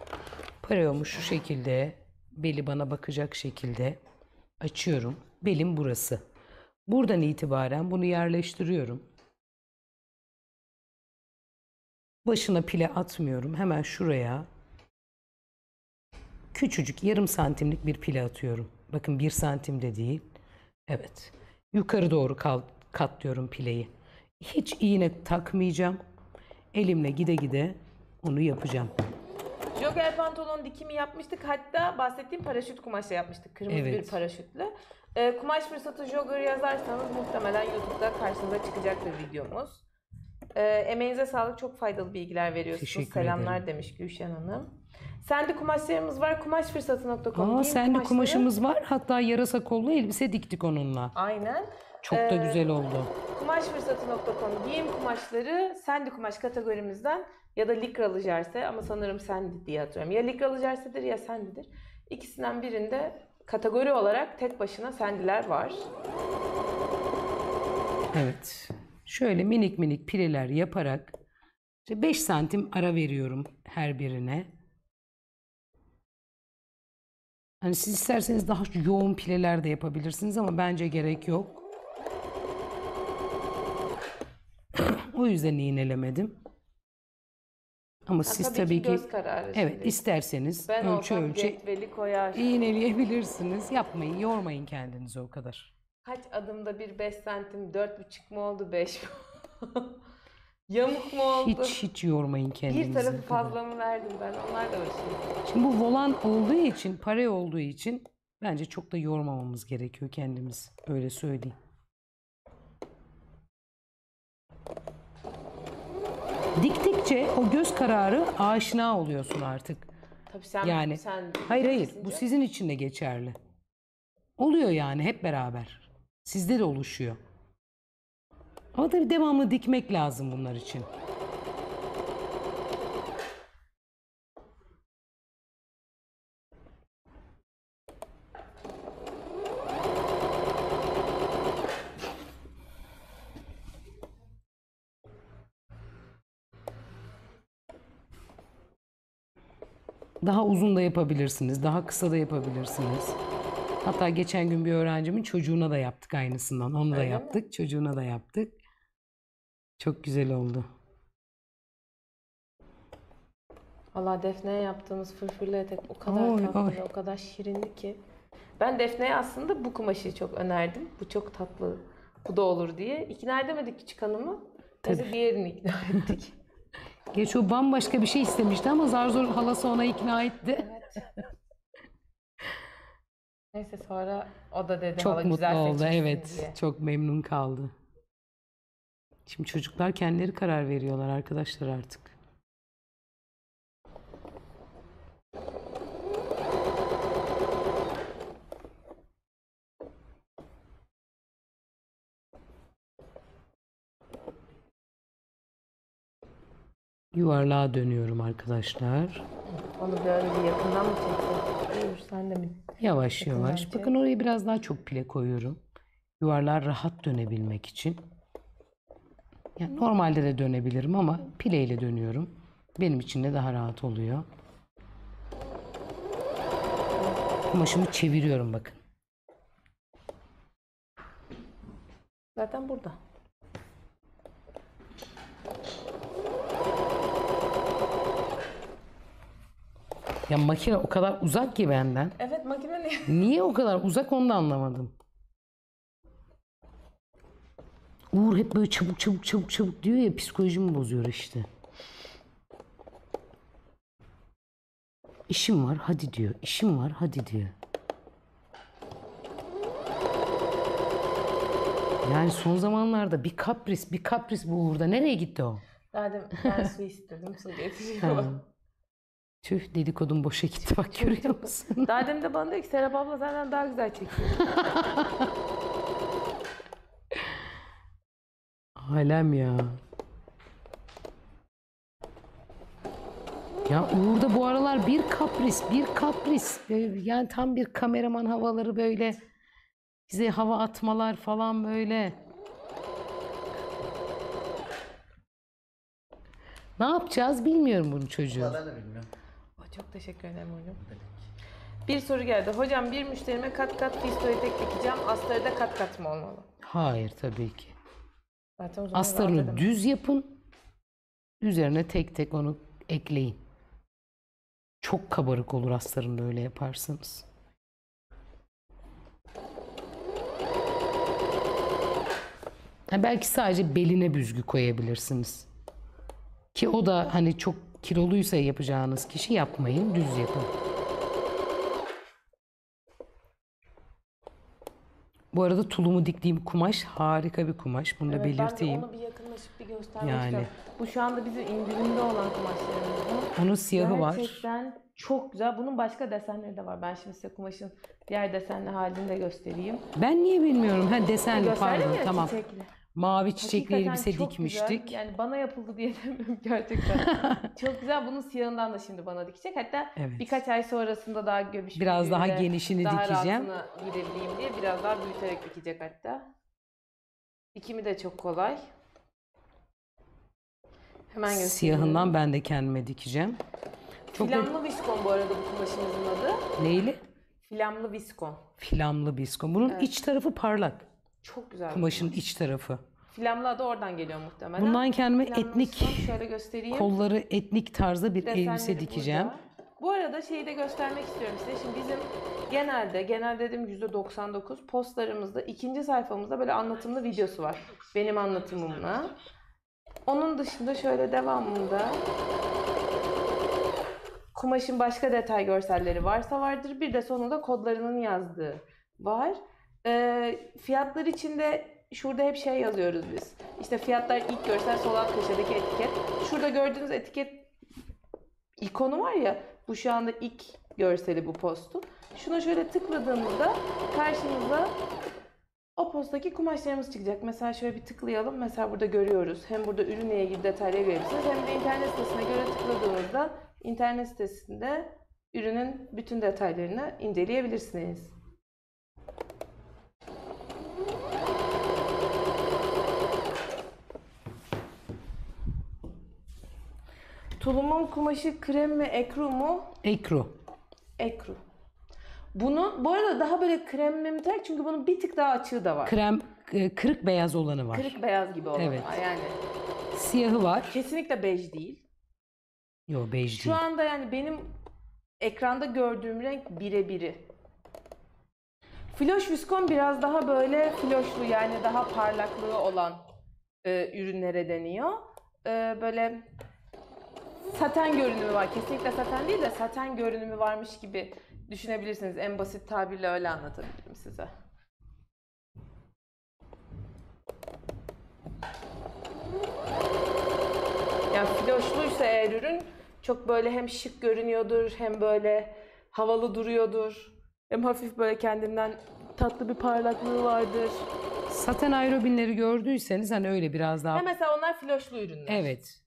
A: pareomu şu şekilde beli bana bakacak şekilde açıyorum. Belim burası. Buradan itibaren bunu yerleştiriyorum. Başına pile atmıyorum. Hemen şuraya küçücük yarım santimlik bir pile atıyorum. Bakın bir santim de değil. Evet. Yukarı doğru kal- katlıyorum pileyi. Hiç iğne takmayacağım. Elimle gide gide onu yapacağım.
B: Jogger pantolon dikimi yapmıştık. Hatta bahsettiğim paraşüt kumaşla yapmıştık. Kırmızı
A: Evet.
B: bir paraşütle. Ee, kumaş fırsatı jogger yazarsanız muhtemelen YouTube'da karşınıza çıkacaktır videomuz. Ee, emeğinize sağlık. Çok faydalı bilgiler veriyorsunuz.
A: Teşekkür
B: Selamlar
A: ederim.
B: demiş Gülşen Hanım. Sende kumaşlarımız var. Kumaşfırsatı.com.
A: Aa
B: Giyin
A: sende
B: kumaşları-
A: kumaşımız var. Hatta yarasa kollu elbise diktik onunla.
B: Aynen.
A: Çok da
B: Ee,
A: güzel oldu.
B: Kumaşfırsatı.com giyim kumaşları sendi kumaş kategorimizden ya da likralı jerse ama sanırım sendi diye hatırlıyorum. Ya likralı jersedir ya sendidir. İkisinden birinde kategori olarak tek başına sendiler var.
A: Evet. Şöyle minik minik pileler yaparak 5 santim ara veriyorum her birine. Hani siz isterseniz daha yoğun pileler de yapabilirsiniz ama bence gerek yok. O yüzden iğnelemedim. Ama
B: Ha,
A: siz
B: tabii, ki göz kararı
A: evet
B: şimdi.
A: isterseniz
B: Ben
A: ölçü
B: olsam
A: ölçü
B: cetveli koyar.
A: iğneleyebilirsiniz. Yapmayın, yormayın kendinizi o kadar.
B: Kaç adımda bir 5 santim, 4,5 mu oldu, 5 mi? Yamuk mu oldu?
A: Hiç hiç yormayın kendinizi.
B: bir tarafı
A: kadar.
B: fazla mı verdim ben? Onlar da uğraşıyor.
A: Şimdi bu volan olduğu için, pare olduğu için bence çok da yormamamız gerekiyor kendimiz. Öyle söyleyeyim. Diktikçe o göz kararı aşina oluyorsun artık.
B: Tabii sen,
A: Yani
B: sen
A: hayır hayır bu sizin için de geçerli. Oluyor yani hep beraber. Sizde de oluşuyor. Ama tabii devamlı dikmek lazım bunlar için. Daha uzun da yapabilirsiniz, daha kısa da yapabilirsiniz. Hatta geçen gün bir öğrencimin çocuğuna da yaptık aynısından. Onu da
B: Öyle mi?
A: yaptık, çocuğuna da yaptık. Çok güzel oldu.
B: Valla Defne'ye yaptığımız fırfırlı etek o kadar
A: Oy,
B: tatlı
A: oy.
B: o kadar şirinli ki. Ben Defne'ye aslında bu kumaşı çok önerdim. Bu çok tatlı, bu da olur diye. İkna edemedik küçük hanımı. Neyse diğerini ikna ettik.
A: Geç o bambaşka bir şey istemişti ama zar zor halası ona ikna etti.
B: Neyse sonra o da dedi
A: Çok
B: hala
A: mutlu
B: güzel
A: oldu. Evet,
B: diye.
A: çok memnun kaldı. Şimdi çocuklar kendileri karar veriyorlar arkadaşlar artık. Yuvarlığa dönüyorum arkadaşlar.
B: Onu böyle bir yakından mı? Buyur sen de mi?
A: Yavaş yavaş. Bakın oraya biraz daha çok pile koyuyorum. Yuvarlar rahat dönebilmek için. Yani normalde de dönebilirim ama pileyle dönüyorum. Benim için de daha rahat oluyor. Kumaşımı çeviriyorum bakın.
B: Zaten burada.
A: Ya makine o kadar uzak ki benden.
B: Evet makine ne?
A: Niye o kadar uzak onu da anlamadım. Uğur hep böyle çabuk çabuk çabuk çabuk diyor ya psikolojimi bozuyor işte. İşim var hadi diyor. İşim var hadi diyor. Yani son zamanlarda bir kapris bir kapris bu Uğur'da. Nereye gitti o?
B: Zaten ben su istedim su getiriyor.
A: Tüh dedikodum boşa gitti bak görüyor musun?
B: Daha demin de bana diyor ki Serap abla senden daha güzel çekiyor.
A: Alem ya. Ya Uğur'da bu aralar bir kapris, bir kapris. Yani tam bir kameraman havaları böyle. Bize hava atmalar falan böyle. Ne yapacağız bilmiyorum bunu çocuğu.
C: Ben de bilmiyorum.
B: Çok teşekkür ederim hocam. Bir soru geldi. Hocam bir müşterime kat kat fistoyu tek dikeceğim. Astarı da kat kat mı olmalı?
A: Hayır tabii ki.
B: Zaten o zaman
A: Astarını düz yapın. Üzerine tek tek onu ekleyin. Çok kabarık olur astarını öyle yaparsanız. Ha, belki sadece beline büzgü koyabilirsiniz. Ki o da hani çok kiloluysa yapacağınız kişi yapmayın, düz yapın. Bu arada tulumu diktiğim kumaş harika bir kumaş. Bunu da
B: Evet,
A: belirteyim.
B: Ben de onu bir yakınlaşıp bir göstermek
A: Yani.
B: istiyorum. Bu şu anda bizim indirimde olan kumaşlarımız.
A: Onun siyahı var.
B: Gerçekten çok güzel. Bunun başka desenleri de var. Ben şimdi size kumaşın diğer desenli halini de göstereyim.
A: Ben niye bilmiyorum. Ha desenli
B: Gösterdim
A: pardon
B: ya
A: tamam.
B: çiçekli.
A: Mavi çiçekli
B: Hakikaten
A: elbise
B: çok
A: dikmiştik.
B: Güzel. Yani bana yapıldı diye demiyorum gerçekten. çok güzel. Bunun siyahından da şimdi bana dikecek. Hatta
A: Evet.
B: birkaç ay sonrasında daha göbüş
A: Biraz daha genişini
B: daha
A: dikeceğim.
B: rahatına gidebileyim diye biraz daha büyüterek dikecek hatta. Dikimi de çok kolay. Hemen göstereyim.
A: Siyahından ben de kendime dikeceğim. Çok
B: Filamlı viskon bu arada bu kumaşımızın adı.
A: neyli?
B: Filamlı viskon.
A: Filamlı biskon. Bunun iç tarafı parlak.
B: Çok güzel.
A: Kumaşın
B: kumaş.
A: iç tarafı.
B: Filamlı adı oradan geliyor muhtemelen.
A: Bundan kendime
B: Filamlı
A: etnik.
B: Şöyle göstereyim.
A: kolları etnik tarzda bir
B: Desenleri
A: elbise dikeceğim.
B: burada. Bu arada şeyi de göstermek istiyorum size. Şimdi bizim genelde, genel dedim %99 postlarımızda ikinci sayfamızda böyle anlatımlı videosu var. Benim anlatımımla. Onun dışında şöyle devamında kumaşın başka detay görselleri varsa vardır. Bir de sonunda kodlarının yazdığı var. Ee, fiyatlar içinde şurada hep şey yazıyoruz biz. İşte fiyatlar ilk görsel sol alt köşedeki etiket. Şurada gördüğünüz etiket ikonu var ya bu şu anda ilk görseli bu postun. Şuna şöyle tıkladığınızda karşınıza o posttaki kumaşlarımız çıkacak. Mesela şöyle bir tıklayalım. Mesela burada görüyoruz. Hem burada ürünle ilgili detayları görebilirsiniz. Hem de internet sitesine göre tıkladığınızda internet sitesinde ürünün bütün detaylarını inceleyebilirsiniz. Tulumun kumaşı krem mi ekru mu?
A: Ekru.
B: Ekru. Bunu bu arada daha böyle kremmimter çünkü bunun bir tık daha açığı da var.
A: Krem e, kırık beyaz olanı var.
B: Kırık beyaz gibi olan
A: Evet.
B: var yani.
A: Siyahı var.
B: Kesinlikle bej değil.
A: Yo bej
B: Şu
A: değil.
B: anda yani benim ekranda gördüğüm renk birebiri. Floş viskon biraz daha böyle floşlu yani daha parlaklığı olan e, ürünlere deniyor. E, böyle saten görünümü var. Kesinlikle saten değil de saten görünümü varmış gibi düşünebilirsiniz. En basit tabirle öyle anlatabilirim size. Yani floşluysa eğer ürün çok böyle hem şık görünüyordur hem böyle havalı duruyordur. Hem hafif böyle kendinden tatlı bir parlaklığı vardır.
A: Saten aerobinleri gördüyseniz hani öyle biraz daha.
B: Hem mesela onlar floşlu ürünler.
A: Evet.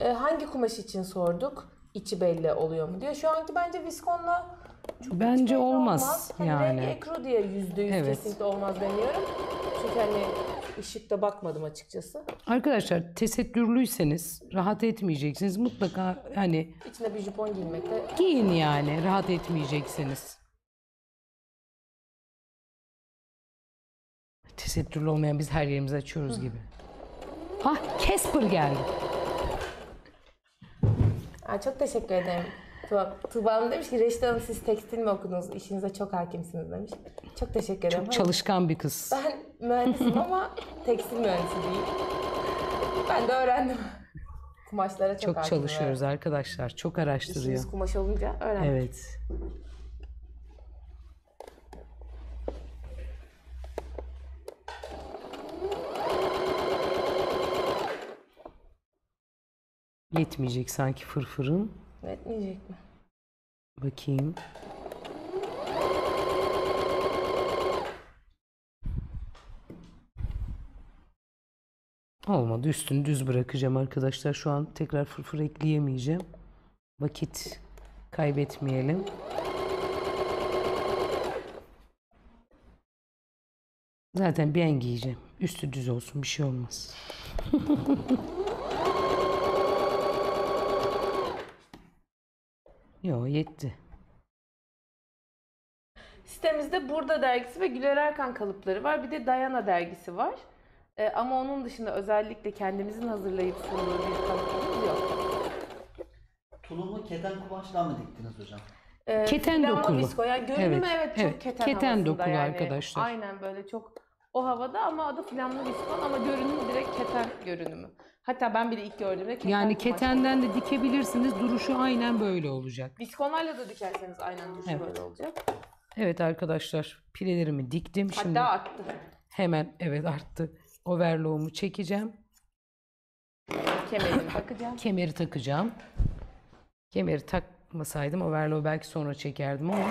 B: Ee, hangi kumaş için sorduk? İçi belli oluyor mu diye. Şu anki bence viskonla çok
A: Bence
B: belli
A: olmaz
B: Hani
A: yani.
B: rengi ekru diye yüzde yüz
A: Evet.
B: kesinlikle olmaz demiyorum. Çünkü hani ışıkta bakmadım açıkçası.
A: Arkadaşlar tesettürlüyseniz rahat etmeyeceksiniz. Mutlaka hani
B: İçine bir jupon giymek de
A: giyin yani rahat etmeyeceksiniz. Tesettürlü olmayan biz her yerimizi açıyoruz gibi. Ah Casper geldi.
B: Aa, çok teşekkür ederim. Tuğba, Tuğba Hanım demiş ki Reşit Hanım siz tekstil mi okudunuz? İşinize çok hakimsiniz demiş. Çok teşekkür ederim.
A: Çok çalışkan bir kız.
B: Ben mühendisim ama tekstil mühendisi değil. Ben de öğrendim. Kumaşlara çok,
A: Çok
B: hakimim,
A: çalışıyoruz arkadaşlar. Çok araştırıyor.
B: İşimiz kumaş olunca öğrendim.
A: Evet. Yetmeyecek sanki fırfırın.
B: Etmeyecek mi?
A: Bakayım. Olmadı. Üstünü düz bırakacağım arkadaşlar. Şu an tekrar fırfır ekleyemeyeceğim. Vakit kaybetmeyelim. Zaten ben giyeceğim. Üstü düz olsun. Bir şey olmaz. Yo yetti.
B: Sitemizde Burada dergisi ve Güler Erkan kalıpları var. Bir de Dayana dergisi var. Ee, ama onun dışında özellikle kendimizin hazırlayıp sunduğu bir kalıpımız yok.
C: Tulumu keten kumaştan mı diktiniz hocam?
B: Ee,
A: Keten
B: filanlı
A: dokulu.
B: Visko. Yani görünümü
A: Evet,
B: evet, çok
A: evet.
B: keten,
A: Keten
B: havasında
A: dokulu
B: yani.
A: arkadaşlar.
B: Aynen böyle çok o havada ama adı flamlı viskon ama görünümü direkt keten görünümü. Hatta ben bile ilk gördüğümde keten
A: Yani ketenden de dikebilirsiniz. Duruşu aynen böyle olacak.
B: Viskonlarla da dikerseniz aynen duruşu
A: Evet.
B: böyle olacak.
A: Evet arkadaşlar pilelerimi diktim. Şimdi
B: Hatta arttı.
A: hemen evet arttı. Overlock'umu çekeceğim.
B: Kemerine bakacağım.
A: Kemeri takacağım. Kemeri takmasaydım overlock'u belki sonra çekerdim ama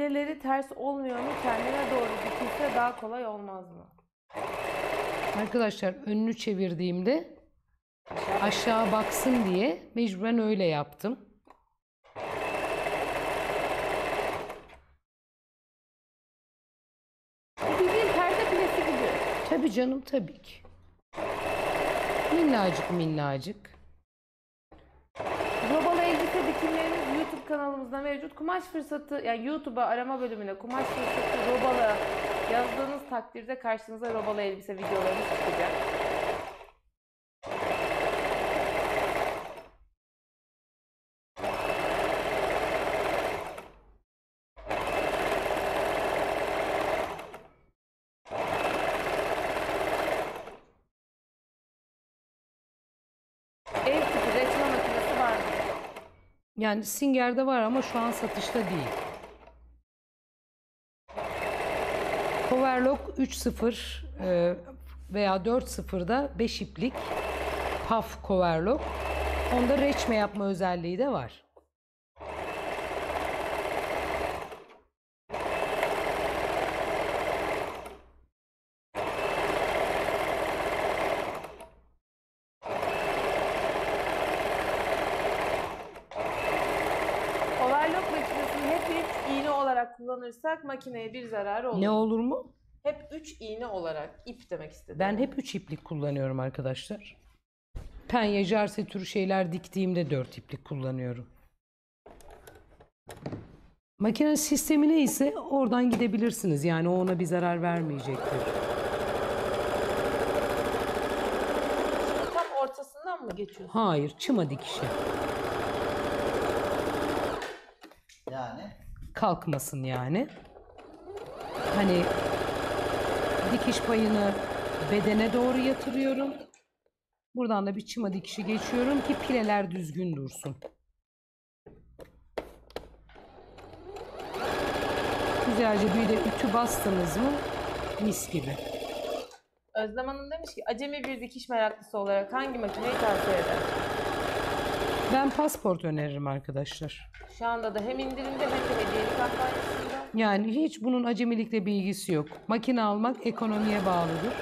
B: pileleri ters olmuyor mu? Kendine doğru dikilse daha kolay olmaz mı?
A: Arkadaşlar önünü çevirdiğimde aşağı baksın diye mecburen öyle yaptım.
B: Bildiğin perde pilesi gibi.
A: Tabii canım tabii ki. Minnacık minnacık.
B: Dikimlerimiz YouTube kanalımızda mevcut. Kumaş fırsatı, yani YouTube'a arama bölümüne kumaş fırsatı robalı yazdığınız takdirde karşınıza robalı elbise videolarımız çıkacak. Ev tipi reçme makinesi var mı?
A: Yani Singer'de var ama şu an satışta değil. Coverlock 3.0 e, veya 4.0'da 5 iplik puff coverlock. Onda reçme yapma özelliği de var.
B: Overlock makinesini hep 3 iğne olarak kullanırsak makineye bir zararı olur.
A: Ne olur mu?
B: Hep 3 iğne olarak ip demek istedim.
A: Ben hep 3 iplik kullanıyorum arkadaşlar. Penye, jarse türü şeyler diktiğimde 4 iplik kullanıyorum. Makine sistemi neyse oradan gidebilirsiniz. Yani o ona bir zarar vermeyecektir.
B: tam ortasından mı geçiyorsun?
A: Hayır, çıma dikişi. Kalkmasın yani. Hani dikiş payını bedene doğru yatırıyorum. Buradan da bir çıma dikişi geçiyorum ki pileler düzgün dursun. Güzelce bir de ütü bastınız mı mis gibi.
B: Özlem Hanım demiş ki acemi bir dikiş meraklısı olarak hangi makineyi tavsiye eder?
A: Ben pasport öneririm arkadaşlar.
B: Şu anda da hem indirimde hem de hediyelik kampanyasında.
A: Yani hiç bunun acemilikle bir ilgisi yok. Makine almak ekonomiye bağlıdır.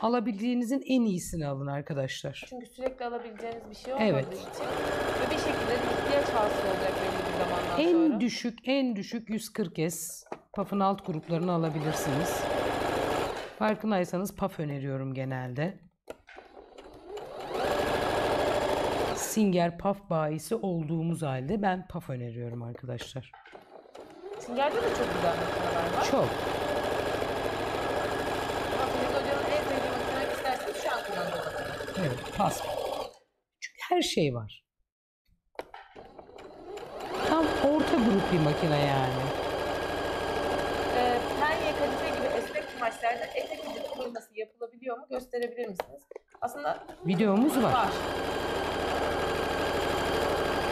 A: Alabildiğinizin en iyisini alın arkadaşlar.
B: Çünkü sürekli alabileceğiniz bir şey olmadığı
A: Evet.
B: için ve bir şekilde de ihtiyaç hasıl olacak belli bir zamandan
A: En
B: sonra.
A: düşük en düşük 140 kez PAF'ın alt gruplarını alabilirsiniz. Farkındaysanız PAF öneriyorum genelde. Singer PAF bayisi olduğumuz halde ben PAF öneriyorum arkadaşlar.
B: Singer'de de çok güzel makineler var.
A: Çok.
B: Filiz Hoca'nın en sevdiği makineyi isterseniz şu an kullandığı makine.
A: Evet, pas. Çünkü her şey var. Tam orta grup bir makine yani.
B: Ee, penye, kadife gibi kumaşlarda etek ucu kıvırması yapılabiliyor mu? Gösterebilir misiniz? Aslında
A: Videomuz var.
B: var.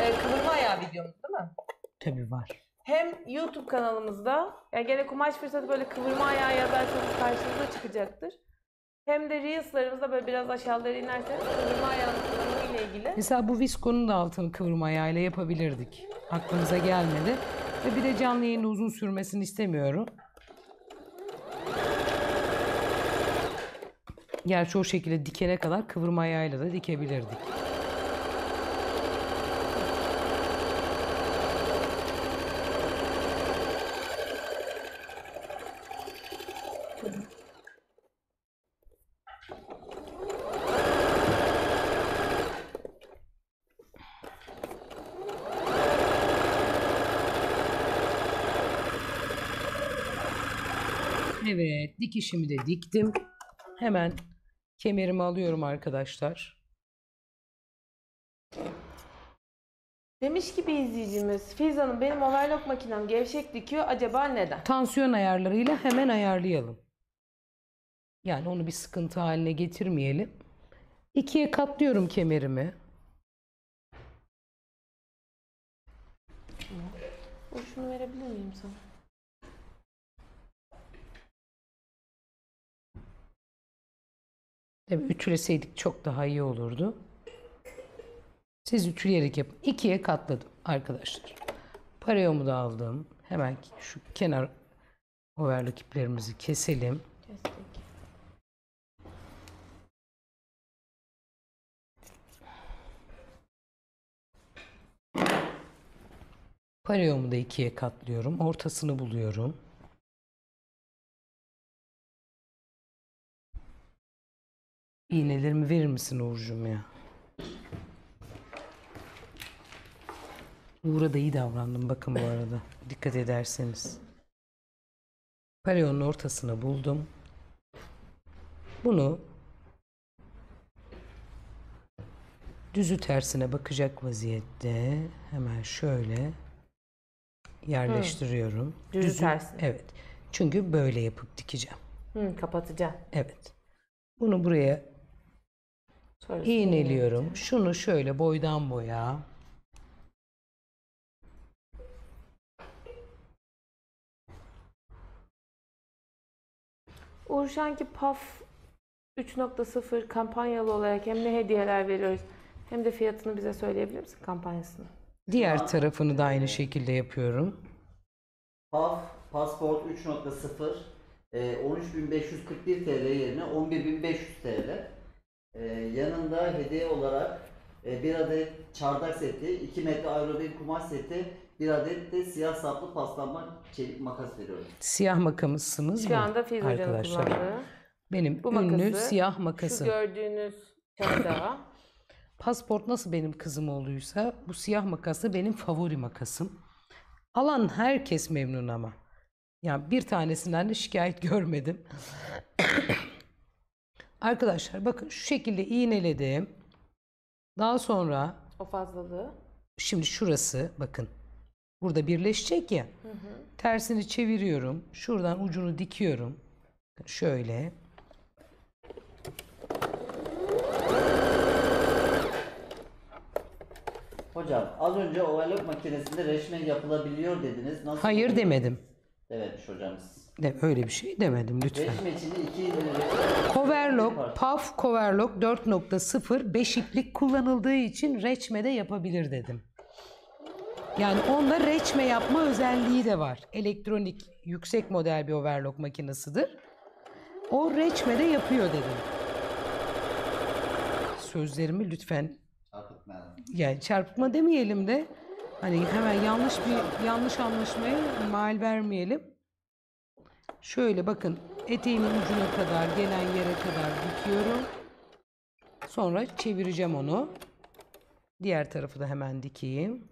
B: Ee, kıvırma ayağı videomuz değil mi?
A: Tabii var.
B: Hem YouTube kanalımızda, yani gene kumaş fırsatı böyle kıvırma ayağı yazarsanız karşınıza çıkacaktır. Hem de Reels'larımızda böyle biraz aşağılara inerseniz kıvırma ayağının kullanımı ile ilgili.
A: Mesela bu viskonun da altını kıvırma ayağıyla yapabilirdik. Aklımıza gelmedi. Ve bir de canlı yayında uzun sürmesini istemiyorum. Gerçi o şekilde dikene kadar kıvırma ayağıyla da dikebilirdik. Evet, dikişimi de diktim. Hemen kemerimi alıyorum arkadaşlar.
B: Demiş ki bir izleyicimiz, Filiz Hanım benim overlock makinem gevşek dikiyor acaba neden?
A: Tansiyon ayarlarıyla hemen ayarlayalım. Yani onu bir sıkıntı haline getirmeyelim. İkiye katlıyorum kemerimi.
B: Dur şunu verebilir miyim sana?
A: Tabii ütüleseydik çok daha iyi olurdu. Siz ütüleyerek yapın. İkiye katladım arkadaşlar. Pareomu da aldım. Hemen şu kenar overlock iplerimizi keselim.
B: Kestik.
A: Pareomu da ikiye katlıyorum. Ortasını buluyorum. İğnelerimi verir misin Uğurcuğum ya? Uğur'a da iyi davrandım bakın bu arada. Dikkat ederseniz. Pareonun ortasını buldum. Bunu düzü tersine bakacak vaziyette hemen şöyle yerleştiriyorum.
B: Düzü tersine.
A: Evet. Çünkü böyle yapıp dikeceğim.
B: Hı, kapatacağım.
A: Evet. Bunu buraya
B: Sonra
A: iğneliyorum. Şunu şöyle boydan boya.
B: Uğur Şenki PAF 3.0 kampanyalı olarak hem ne hediyeler veriyoruz hem de fiyatını bize söyleyebilir misin kampanyasını?
A: Diğer tarafını da aynı şekilde yapıyorum.
C: PAF Passport 3.0 e, 13.541 TL yerine 11.500 TL. E, yanında hediye olarak e, bir adet çardak seti, 2 metre aerobik kumaş seti, bir adet de siyah saplı paslanma çelik makas veriyorum.
A: Siyah makasımız
B: Şu
A: bu
B: anda Fiz Hoca'nın
A: arkadaşlar.
B: kullandığı
A: Benim
B: bu
A: ünlü
B: makası,
A: siyah
B: şu gördüğünüz kağıda
A: Pasport nasıl benim kızım olduysa bu siyah makası benim favori makasım. Alan herkes memnun ama. Yani bir tanesinden de şikayet görmedim. Arkadaşlar bakın şu şekilde iğneledim. Daha sonra
B: o fazlalığı.
A: şimdi şurası bakın. Burada birleşecek ya. Tersini çeviriyorum. Şuradan ucunu dikiyorum. Şöyle.
C: Hocam az önce overlock makinesinde reşmen yapılabiliyor dediniz. Nasıl
A: Hayır demedim.
C: Dememiş hocamız.
A: De, öyle bir şey demedim lütfen.
C: Reşme içinde iki reşme
A: Coverlock, PAF Coverlock 4.0 5 iplik kullanıldığı için reçme de yapabilir dedim. Yani onda reçme yapma özelliği de var. Elektronik yüksek model bir overlock makinesidir. O reçme de yapıyor dedim. Sözlerimi lütfen
C: Çarpıtmayalım.
A: yani çarpıtma demeyelim de hani hemen yanlış bir yanlış anlaşmaya mal vermeyelim. Şöyle bakın eteğimin ucuna kadar gelen yere kadar dikiyorum. Sonra çevireceğim onu. Diğer tarafı da hemen dikeyim.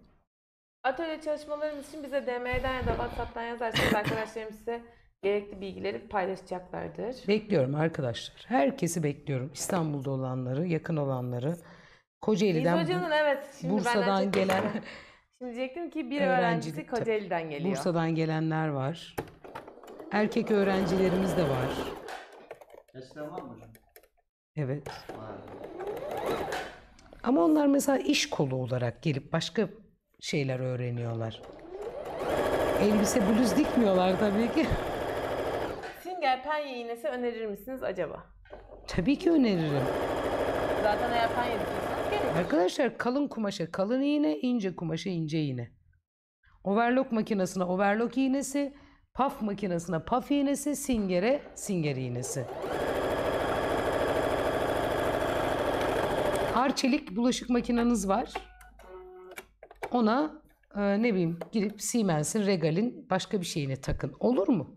B: Atölye çalışmalarımız için bize DM'den ya da WhatsApp'tan yazarsanız arkadaşlarım size gerekli bilgileri paylaşacaklardır.
A: Bekliyorum arkadaşlar. Herkesi bekliyorum. İstanbul'da olanları, yakın olanları.
B: Biz
A: Kocaeli'den,
B: hocanın evet şimdi
A: Bursa'dan gelen
B: Şimdi diyecektim ki bir
A: Öğrenci-
B: öğrencisi
A: tabii.
B: Kocaeli'den geliyor.
A: Bursa'dan gelenler var. Erkek öğrencilerimiz de var.
C: Gerçekten var mı hocam?
A: Evet.
C: Var.
A: Ama onlar mesela iş kolu olarak gelip başka şeyler öğreniyorlar. Elbise bluz dikmiyorlar tabii ki.
B: Singer penye iğnesi önerir misiniz acaba?
A: Tabii ki öneririm.
B: Zaten eğer penye dikiyorsanız.
A: Arkadaşlar kalın kumaşa kalın iğne, ince kumaşa ince iğne. Overlock makinesine overlock iğnesi, paf makinesine paf iğnesi, singere singer iğnesi. Arçelik bulaşık makineniz var. Ona e, ne bileyim girip Siemens'in Regal'in başka bir şeyini takın. Olur mu?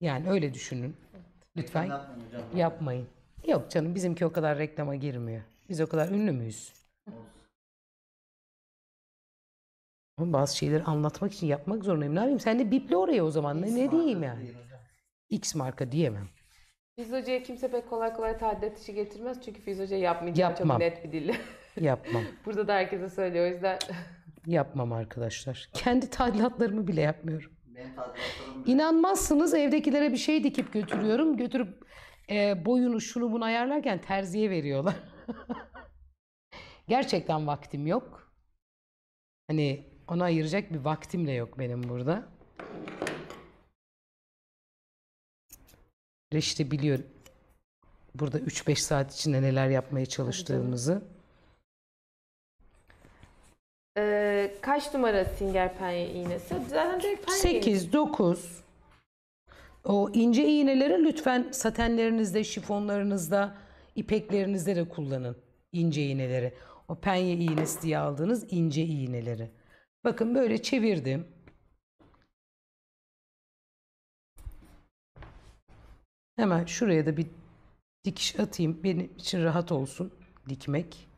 A: Yani öyle düşünün. Lütfen
C: yapmayın.
A: Yok canım bizimki o kadar reklama girmiyor. Biz o kadar ünlü müyüz? Ama bazı şeyleri anlatmak için yapmak zorundayım. Ne yapayım? Sen de biple oraya o zaman. Ne, ne diyeyim yani? X marka diyemem.
B: Fiz Hoca'ya kimse pek kolay kolay tadilat işi getirmez çünkü Fiz Hoca yapmayacağı
A: Yapmam.
B: çok net bir dille.
A: Yapmam.
B: Burada da herkese söylüyor o yüzden.
A: Yapmam arkadaşlar. Kendi tadilatlarımı bile yapmıyorum.
C: Tadilatlarım
A: İnanmazsınız evdekilere bir şey dikip götürüyorum. Götürüp e, boyunu şunu bunu ayarlarken terziye veriyorlar. Gerçekten vaktim yok. Hani ona ayıracak bir vaktim de yok benim burada. Reşit'i biliyorum. Burada 3-5 saat içinde neler yapmaya çalıştığımızı.
B: Ee, kaç numara sünger penye iğnesi? Zaten direkt penye
A: 8, 9. O ince iğneleri lütfen satenlerinizde, şifonlarınızda, ipeklerinizde de kullanın. İnce iğneleri. O penye iğnesi diye aldığınız ince iğneleri. Bakın böyle çevirdim. Hemen şuraya da bir dikiş atayım. Benim için rahat olsun dikmek.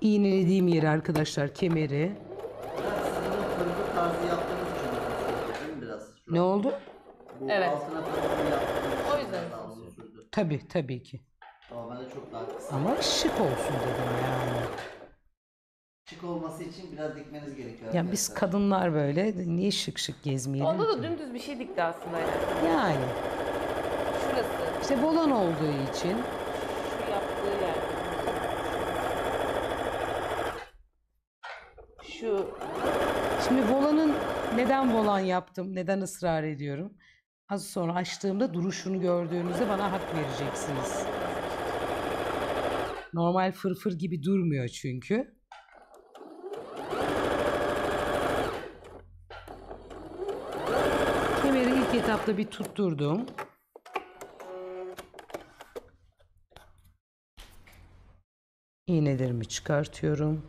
A: İğnelediğim yeri arkadaşlar kemeri. Ne oldu?
C: Bu
B: Evet.
C: altına sürdü.
A: Tabii tabii ki.
C: Normalde çok daha kısa.
A: Ama şık olsun dedim yani.
C: Şık olması için biraz dikmeniz gerekiyor.
A: Ya biz
C: arkadaşlar.
A: kadınlar böyle niye şık şık gezmeyelim
B: Onda da
A: ki?
B: dümdüz bir şey dikti aslında yani.
A: Yani
B: Şurası.
A: işte volan olduğu için
B: Şu yaptığı yer. Şu
A: şimdi volanın neden volan yaptım, neden ısrar ediyorum? Az sonra açtığımda duruşunu gördüğünüzde bana hak vereceksiniz. Normal fırfır gibi durmuyor çünkü. Kemeri ilk etapta bir tutturdum. İğnelerimi çıkartıyorum.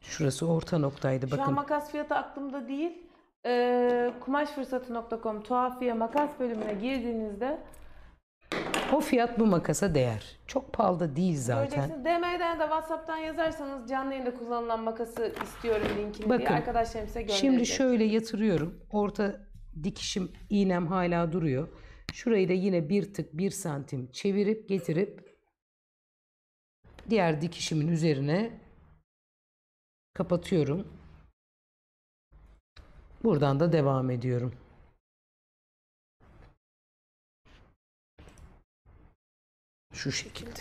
A: Şurası orta noktaydı
B: Şu an
A: bakın.
B: makas fiyatı aklımda değil. Ee, kumaşfırsatı.com tuhafiye makas bölümüne girdiğinizde
A: O fiyat bu makasa değer. Çok pahalı da değil zaten.
B: göreceksiniz. DM'den de WhatsApp'tan yazarsanız canlı yayında kullanılan makası istiyorum linkini diye
A: Bakın,
B: arkadaşlarım size gönderecek.
A: Şimdi şöyle yatırıyorum. Orta dikişim iğnem hala duruyor. Şurayı da yine bir tık bir santim çevirip getirip diğer dikişimin üzerine kapatıyorum. Buradan da devam ediyorum. Şu şekilde.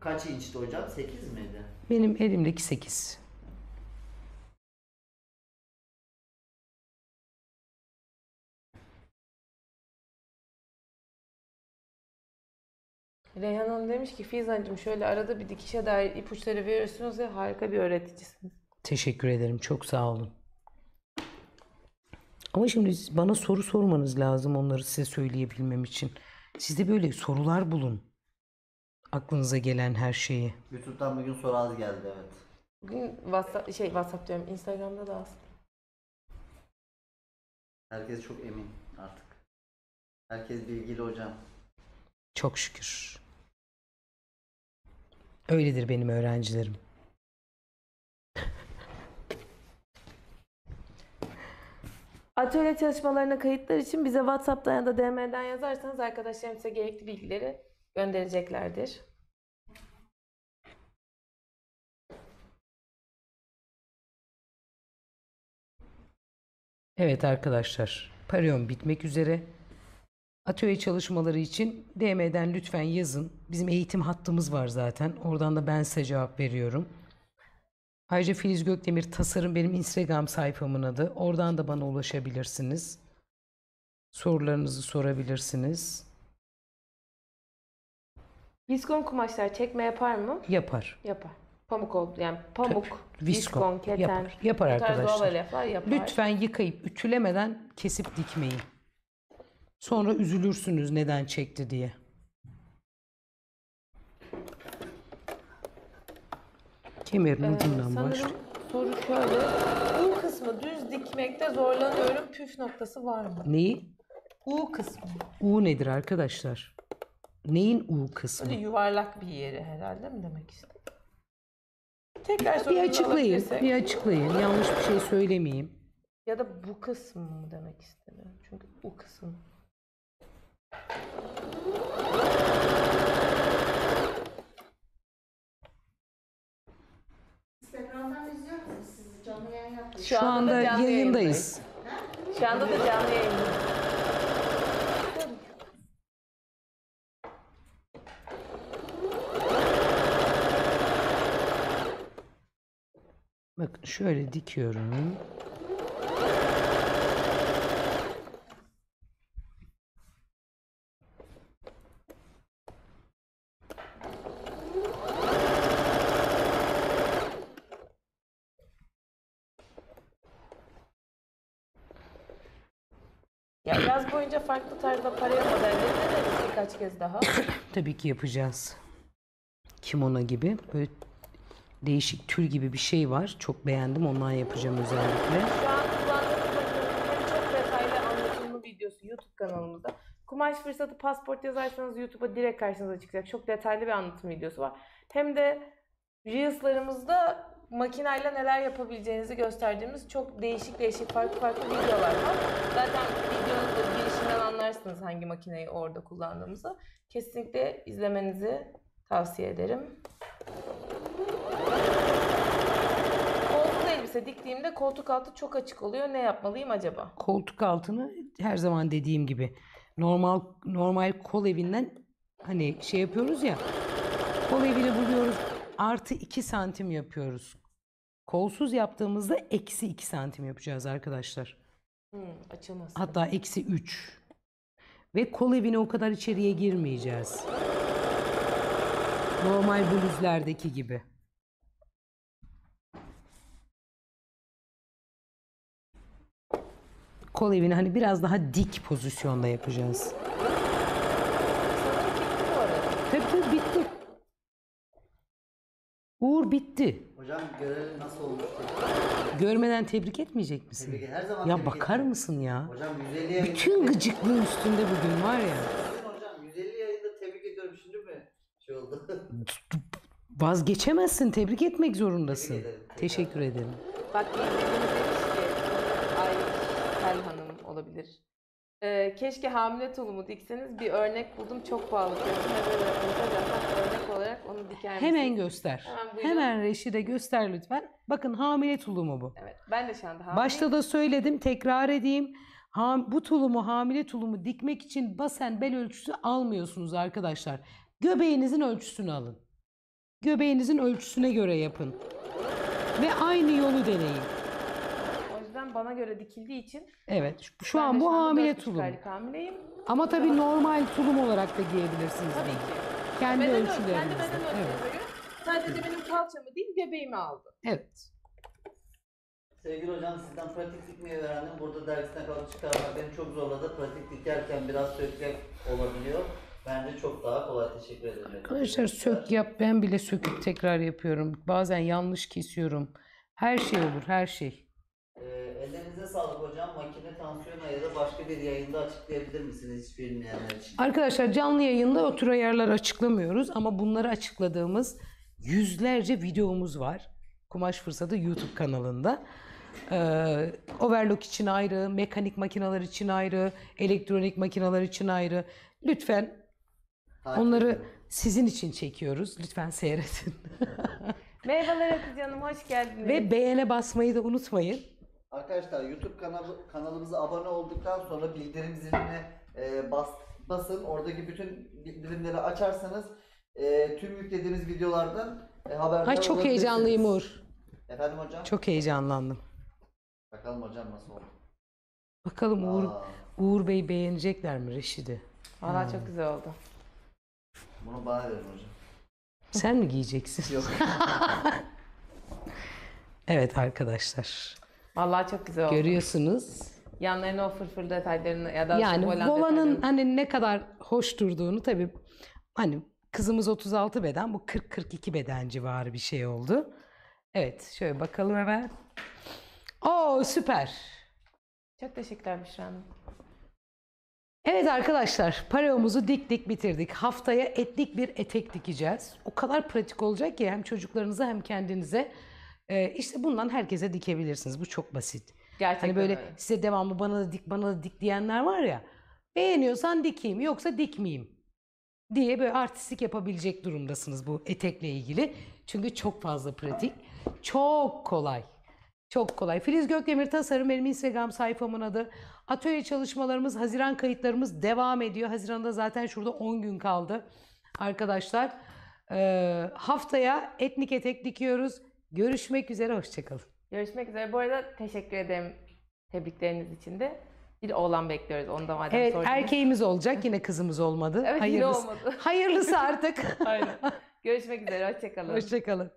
C: Kaç inçti hocam? 8 miydi?
A: Benim elimdeki 8.
B: Reyhan Hanım demiş ki Fizancığım şöyle arada bir dikişe dair ipuçları veriyorsunuz ya harika bir öğreticisiniz.
A: Teşekkür ederim. Çok sağ olun. Ama şimdi siz bana soru sormanız lazım onları size söyleyebilmem için. Siz de böyle sorular bulun. Aklınıza gelen her şeyi.
C: YouTube'dan bugün soru az geldi evet.
B: Bugün WhatsApp, şey WhatsApp diyorum Instagram'da da aslında.
C: Herkes çok emin artık. Herkes bilgili hocam.
A: Çok şükür. Öyledir benim öğrencilerim.
B: Atölye çalışmalarına kayıtlar için bize WhatsApp'tan ya da DM'den yazarsanız arkadaşlarım size gerekli bilgileri göndereceklerdir.
A: Evet arkadaşlar, Parion bitmek üzere. Atölye çalışmaları için DM'den lütfen yazın. Bizim eğitim hattımız var zaten. Oradan da ben size cevap veriyorum. Ayrıca Filiz Gökdemir Tasarım benim Instagram sayfamın adı. Oradan da bana ulaşabilirsiniz. Sorularınızı sorabilirsiniz.
B: Viskon kumaşlar çekme yapar mı?
A: Yapar.
B: Yapar. Pamuk oldu yani pamuk,
A: Viskon,
B: viskon, keten.
A: yapar. Yapar
B: doğal
A: arkadaşlar.
B: yapar.
A: Lütfen yıkayıp ütülemeden kesip dikmeyin. Sonra üzülürsünüz neden çekti diye. Kemerin
B: Ee,
A: ucundan başla.
B: sanırım soru şöyle. U kısmı düz dikmekte zorlanıyorum. Püf noktası var mı?
A: Neyi?
B: U kısmı.
A: U nedir arkadaşlar? Neyin U kısmı?
B: Böyle yuvarlak bir yeri herhalde mi demek istedim? Tekrar
A: Bir açıklayın,
B: alabilirsek.
A: bir açıklayın. Yanlış bir şey söylemeyeyim.
B: Ya da bu kısmı mı demek istedim? Çünkü u kısmı.
D: Yapıyorsunuz.
A: Şu anda
B: da canlı
A: yayındayız.
B: Şu anda da canlı yayındayız.
A: Bakın şöyle dikiyorum.
B: Ya yaz boyunca farklı tarzda paraya modelleri deneriz birkaç kez daha.
A: Tabii ki yapacağız. Kimono gibi böyle değişik tül gibi bir şey var. Çok beğendim. Ondan yapacağım özellikle.
B: Şu an kullandığımız makinenin çok detaylı anlatımlı videosu YouTube kanalımızda. Kumaş fırsatı pasport yazarsanız YouTube'a direkt karşınıza çıkacak. Çok detaylı bir anlatım videosu var. Hem de Reels'larımızda makineyle neler yapabileceğinizi gösterdiğimiz çok değişik değişik farklı farklı videolar var. Zaten videonun anlarsınız hangi makineyi orada kullandığımızı. Kesinlikle izlemenizi tavsiye ederim. Koltuk elbise diktiğimde koltuk altı çok açık oluyor. Ne yapmalıyım acaba?
A: Koltuk altını her zaman dediğim gibi normal normal kol evinden hani şey yapıyoruz ya kol evini buluyoruz artı 2 santim yapıyoruz. Kolsuz yaptığımızda eksi 2 santim yapacağız arkadaşlar.
B: Hmm, açılmasın.
A: Hatta eksi 3. Ve kol evine o kadar içeriye girmeyeceğiz. Normal bluzlerdeki gibi. Kol evini hani biraz daha dik pozisyonda yapacağız. Tabii bitti. Uğur bitti.
C: Hocam görelim nasıl olmuş.
A: Görmeden tebrik etmeyecek misin?
C: Tebrik- her zaman
A: Ya
C: tebrik
A: bakar
C: ederim.
A: mısın ya?
C: Hocam 150 yayında...
A: Bütün gıcıklığın üstünde bugün var ya.
C: Hocam 150 yayında tebrik ediyorum şimdi mi? Şey oldu.
A: Vazgeçemezsin. Tebrik etmek zorundasın.
C: Tebrik ederim.
A: Teşekkür ederim.
B: Bak izlediğimiz demiş ki Ay Tel Hanım olabilir. Ee, keşke hamile tulumu dikseniz bir örnek buldum çok pahalı örnek olarak onu diker misiniz?
A: Hemen göster.
B: Hemen buyurun.
A: Hemen Reşide göster lütfen. Bakın hamile tulumu bu.
B: Evet ben de şu anda hamileyim.
A: Başta da söyledim, tekrar edeyim. Ham, bu tulumu, hamile tulumu dikmek için basen bel ölçüsü almıyorsunuz arkadaşlar. Göbeğinizin ölçüsünü alın. Göbeğinizin ölçüsüne göre yapın. Ve aynı yolu deneyin.
B: Bana göre dikildiği için
A: Evet, şu- şu an bu hamile tulum.
B: hamileyim.
A: Ama tabii normal tulum olarak da giyebilirsiniz
B: Tabii ki.
A: Kendi
B: Beden ölçü-
A: ölçülerinizde.
B: Kendi beden ölçüme
A: Evet.
B: göre sadece benim kalçamı değil göbeğimi aldı.
A: evet.
C: Sevgili hocam sizden pratik dikmeyi öğrendim. Burada dergisine kalıp çıkarmak beni çok zorladı. Pratik dikerken biraz sökmek olabiliyor. Bence çok daha kolay. Teşekkür ederim.
A: Arkadaşlar sök yap ben bile söküp tekrar yapıyorum. Bazen yanlış kesiyorum. Her şey olur her şey.
C: Ellerinize sağlık hocam. Makine tansiyon ayarı başka bir yayında açıklayabilir misiniz hiç bilmeyenler için?
A: Arkadaşlar canlı yayında o tür ayarlar açıklamıyoruz ama bunları açıkladığımız yüzlerce videomuz var. Kumaş Fırsatı YouTube kanalında. Ee, overlock için ayrı, mekanik makineler için ayrı, elektronik makineler için ayrı. Lütfen
C: Takip
A: onları
C: edin.
A: sizin için çekiyoruz. Lütfen seyredin.
B: Merhabalar Hatice Hanım hoş geldiniz.
A: Ve beğene basmayı da unutmayın.
C: Arkadaşlar YouTube kanalı, kanalımıza abone olduktan sonra bildirim ziline e, bas, basın. Oradaki bütün bildirimleri açarsanız e, tüm yüklediğimiz videolardan e, haberdar
A: Ay çok
C: olabilirsiniz.
A: heyecanlıyım Uğur.
C: Efendim hocam?
A: Çok heyecanlandım.
C: Bakalım hocam nasıl oldu.
A: Bakalım Uğur,
C: Aa,
A: Uğur Bey beğenecekler mi Reşid'i?
B: Valla çok güzel oldu.
C: bunu bana verin hocam.
A: Sen mi giyeceksin?
C: Yok.
A: Evet arkadaşlar.
B: Vallahi çok güzel oldu.
A: Görüyorsunuz.
B: Yanlarına o fırfır detaylarını ya da
A: Yani
B: volan
A: volanın hani ne kadar hoş durduğunu tabii hani kızımız 36 beden bu 40-42 beden civarı bir şey oldu. Evet şöyle bakalım hemen. Oo süper.
B: Çok teşekkürler Büşra Hanım.
A: Evet arkadaşlar pareomuzu diktik bitirdik. Haftaya etlik bir etek dikeceğiz. O kadar pratik olacak ki hem çocuklarınıza hem kendinize. Ee, işte bundan herkese dikebilirsiniz. Bu çok basit.
B: Gerçekten
A: Hani böyle
B: öyle.
A: size devamlı bana da dik bana da dik diyenler var ya. Beğeniyorsan dikeyim yoksa dikmeyeyim diye böyle artistik yapabilecek durumdasınız bu etekle ilgili. Çünkü çok fazla pratik. Çok kolay. Çok kolay. Filiz Gökdemir Tasarım benim Instagram sayfamın adı. Atölye çalışmalarımız, Haziran kayıtlarımız devam ediyor. Haziran'da zaten şurada 10 gün kaldı. Arkadaşlar Ee, haftaya etnik etek dikiyoruz. Görüşmek üzere, hoşçakalın.
B: Görüşmek üzere. Bu arada teşekkür ederim tebrikleriniz için de. Bir oğlan bekliyoruz. Onu da madem
A: Evet,
B: sordunuz.
A: erkeğimiz olacak. Yine kızımız olmadı.
B: Evet yine
A: Hayırlısı.
B: olmadı.
A: Hayırlısı artık.
B: Aynen. Görüşmek üzere. Hoşçakalın.
A: Hoşçakalın.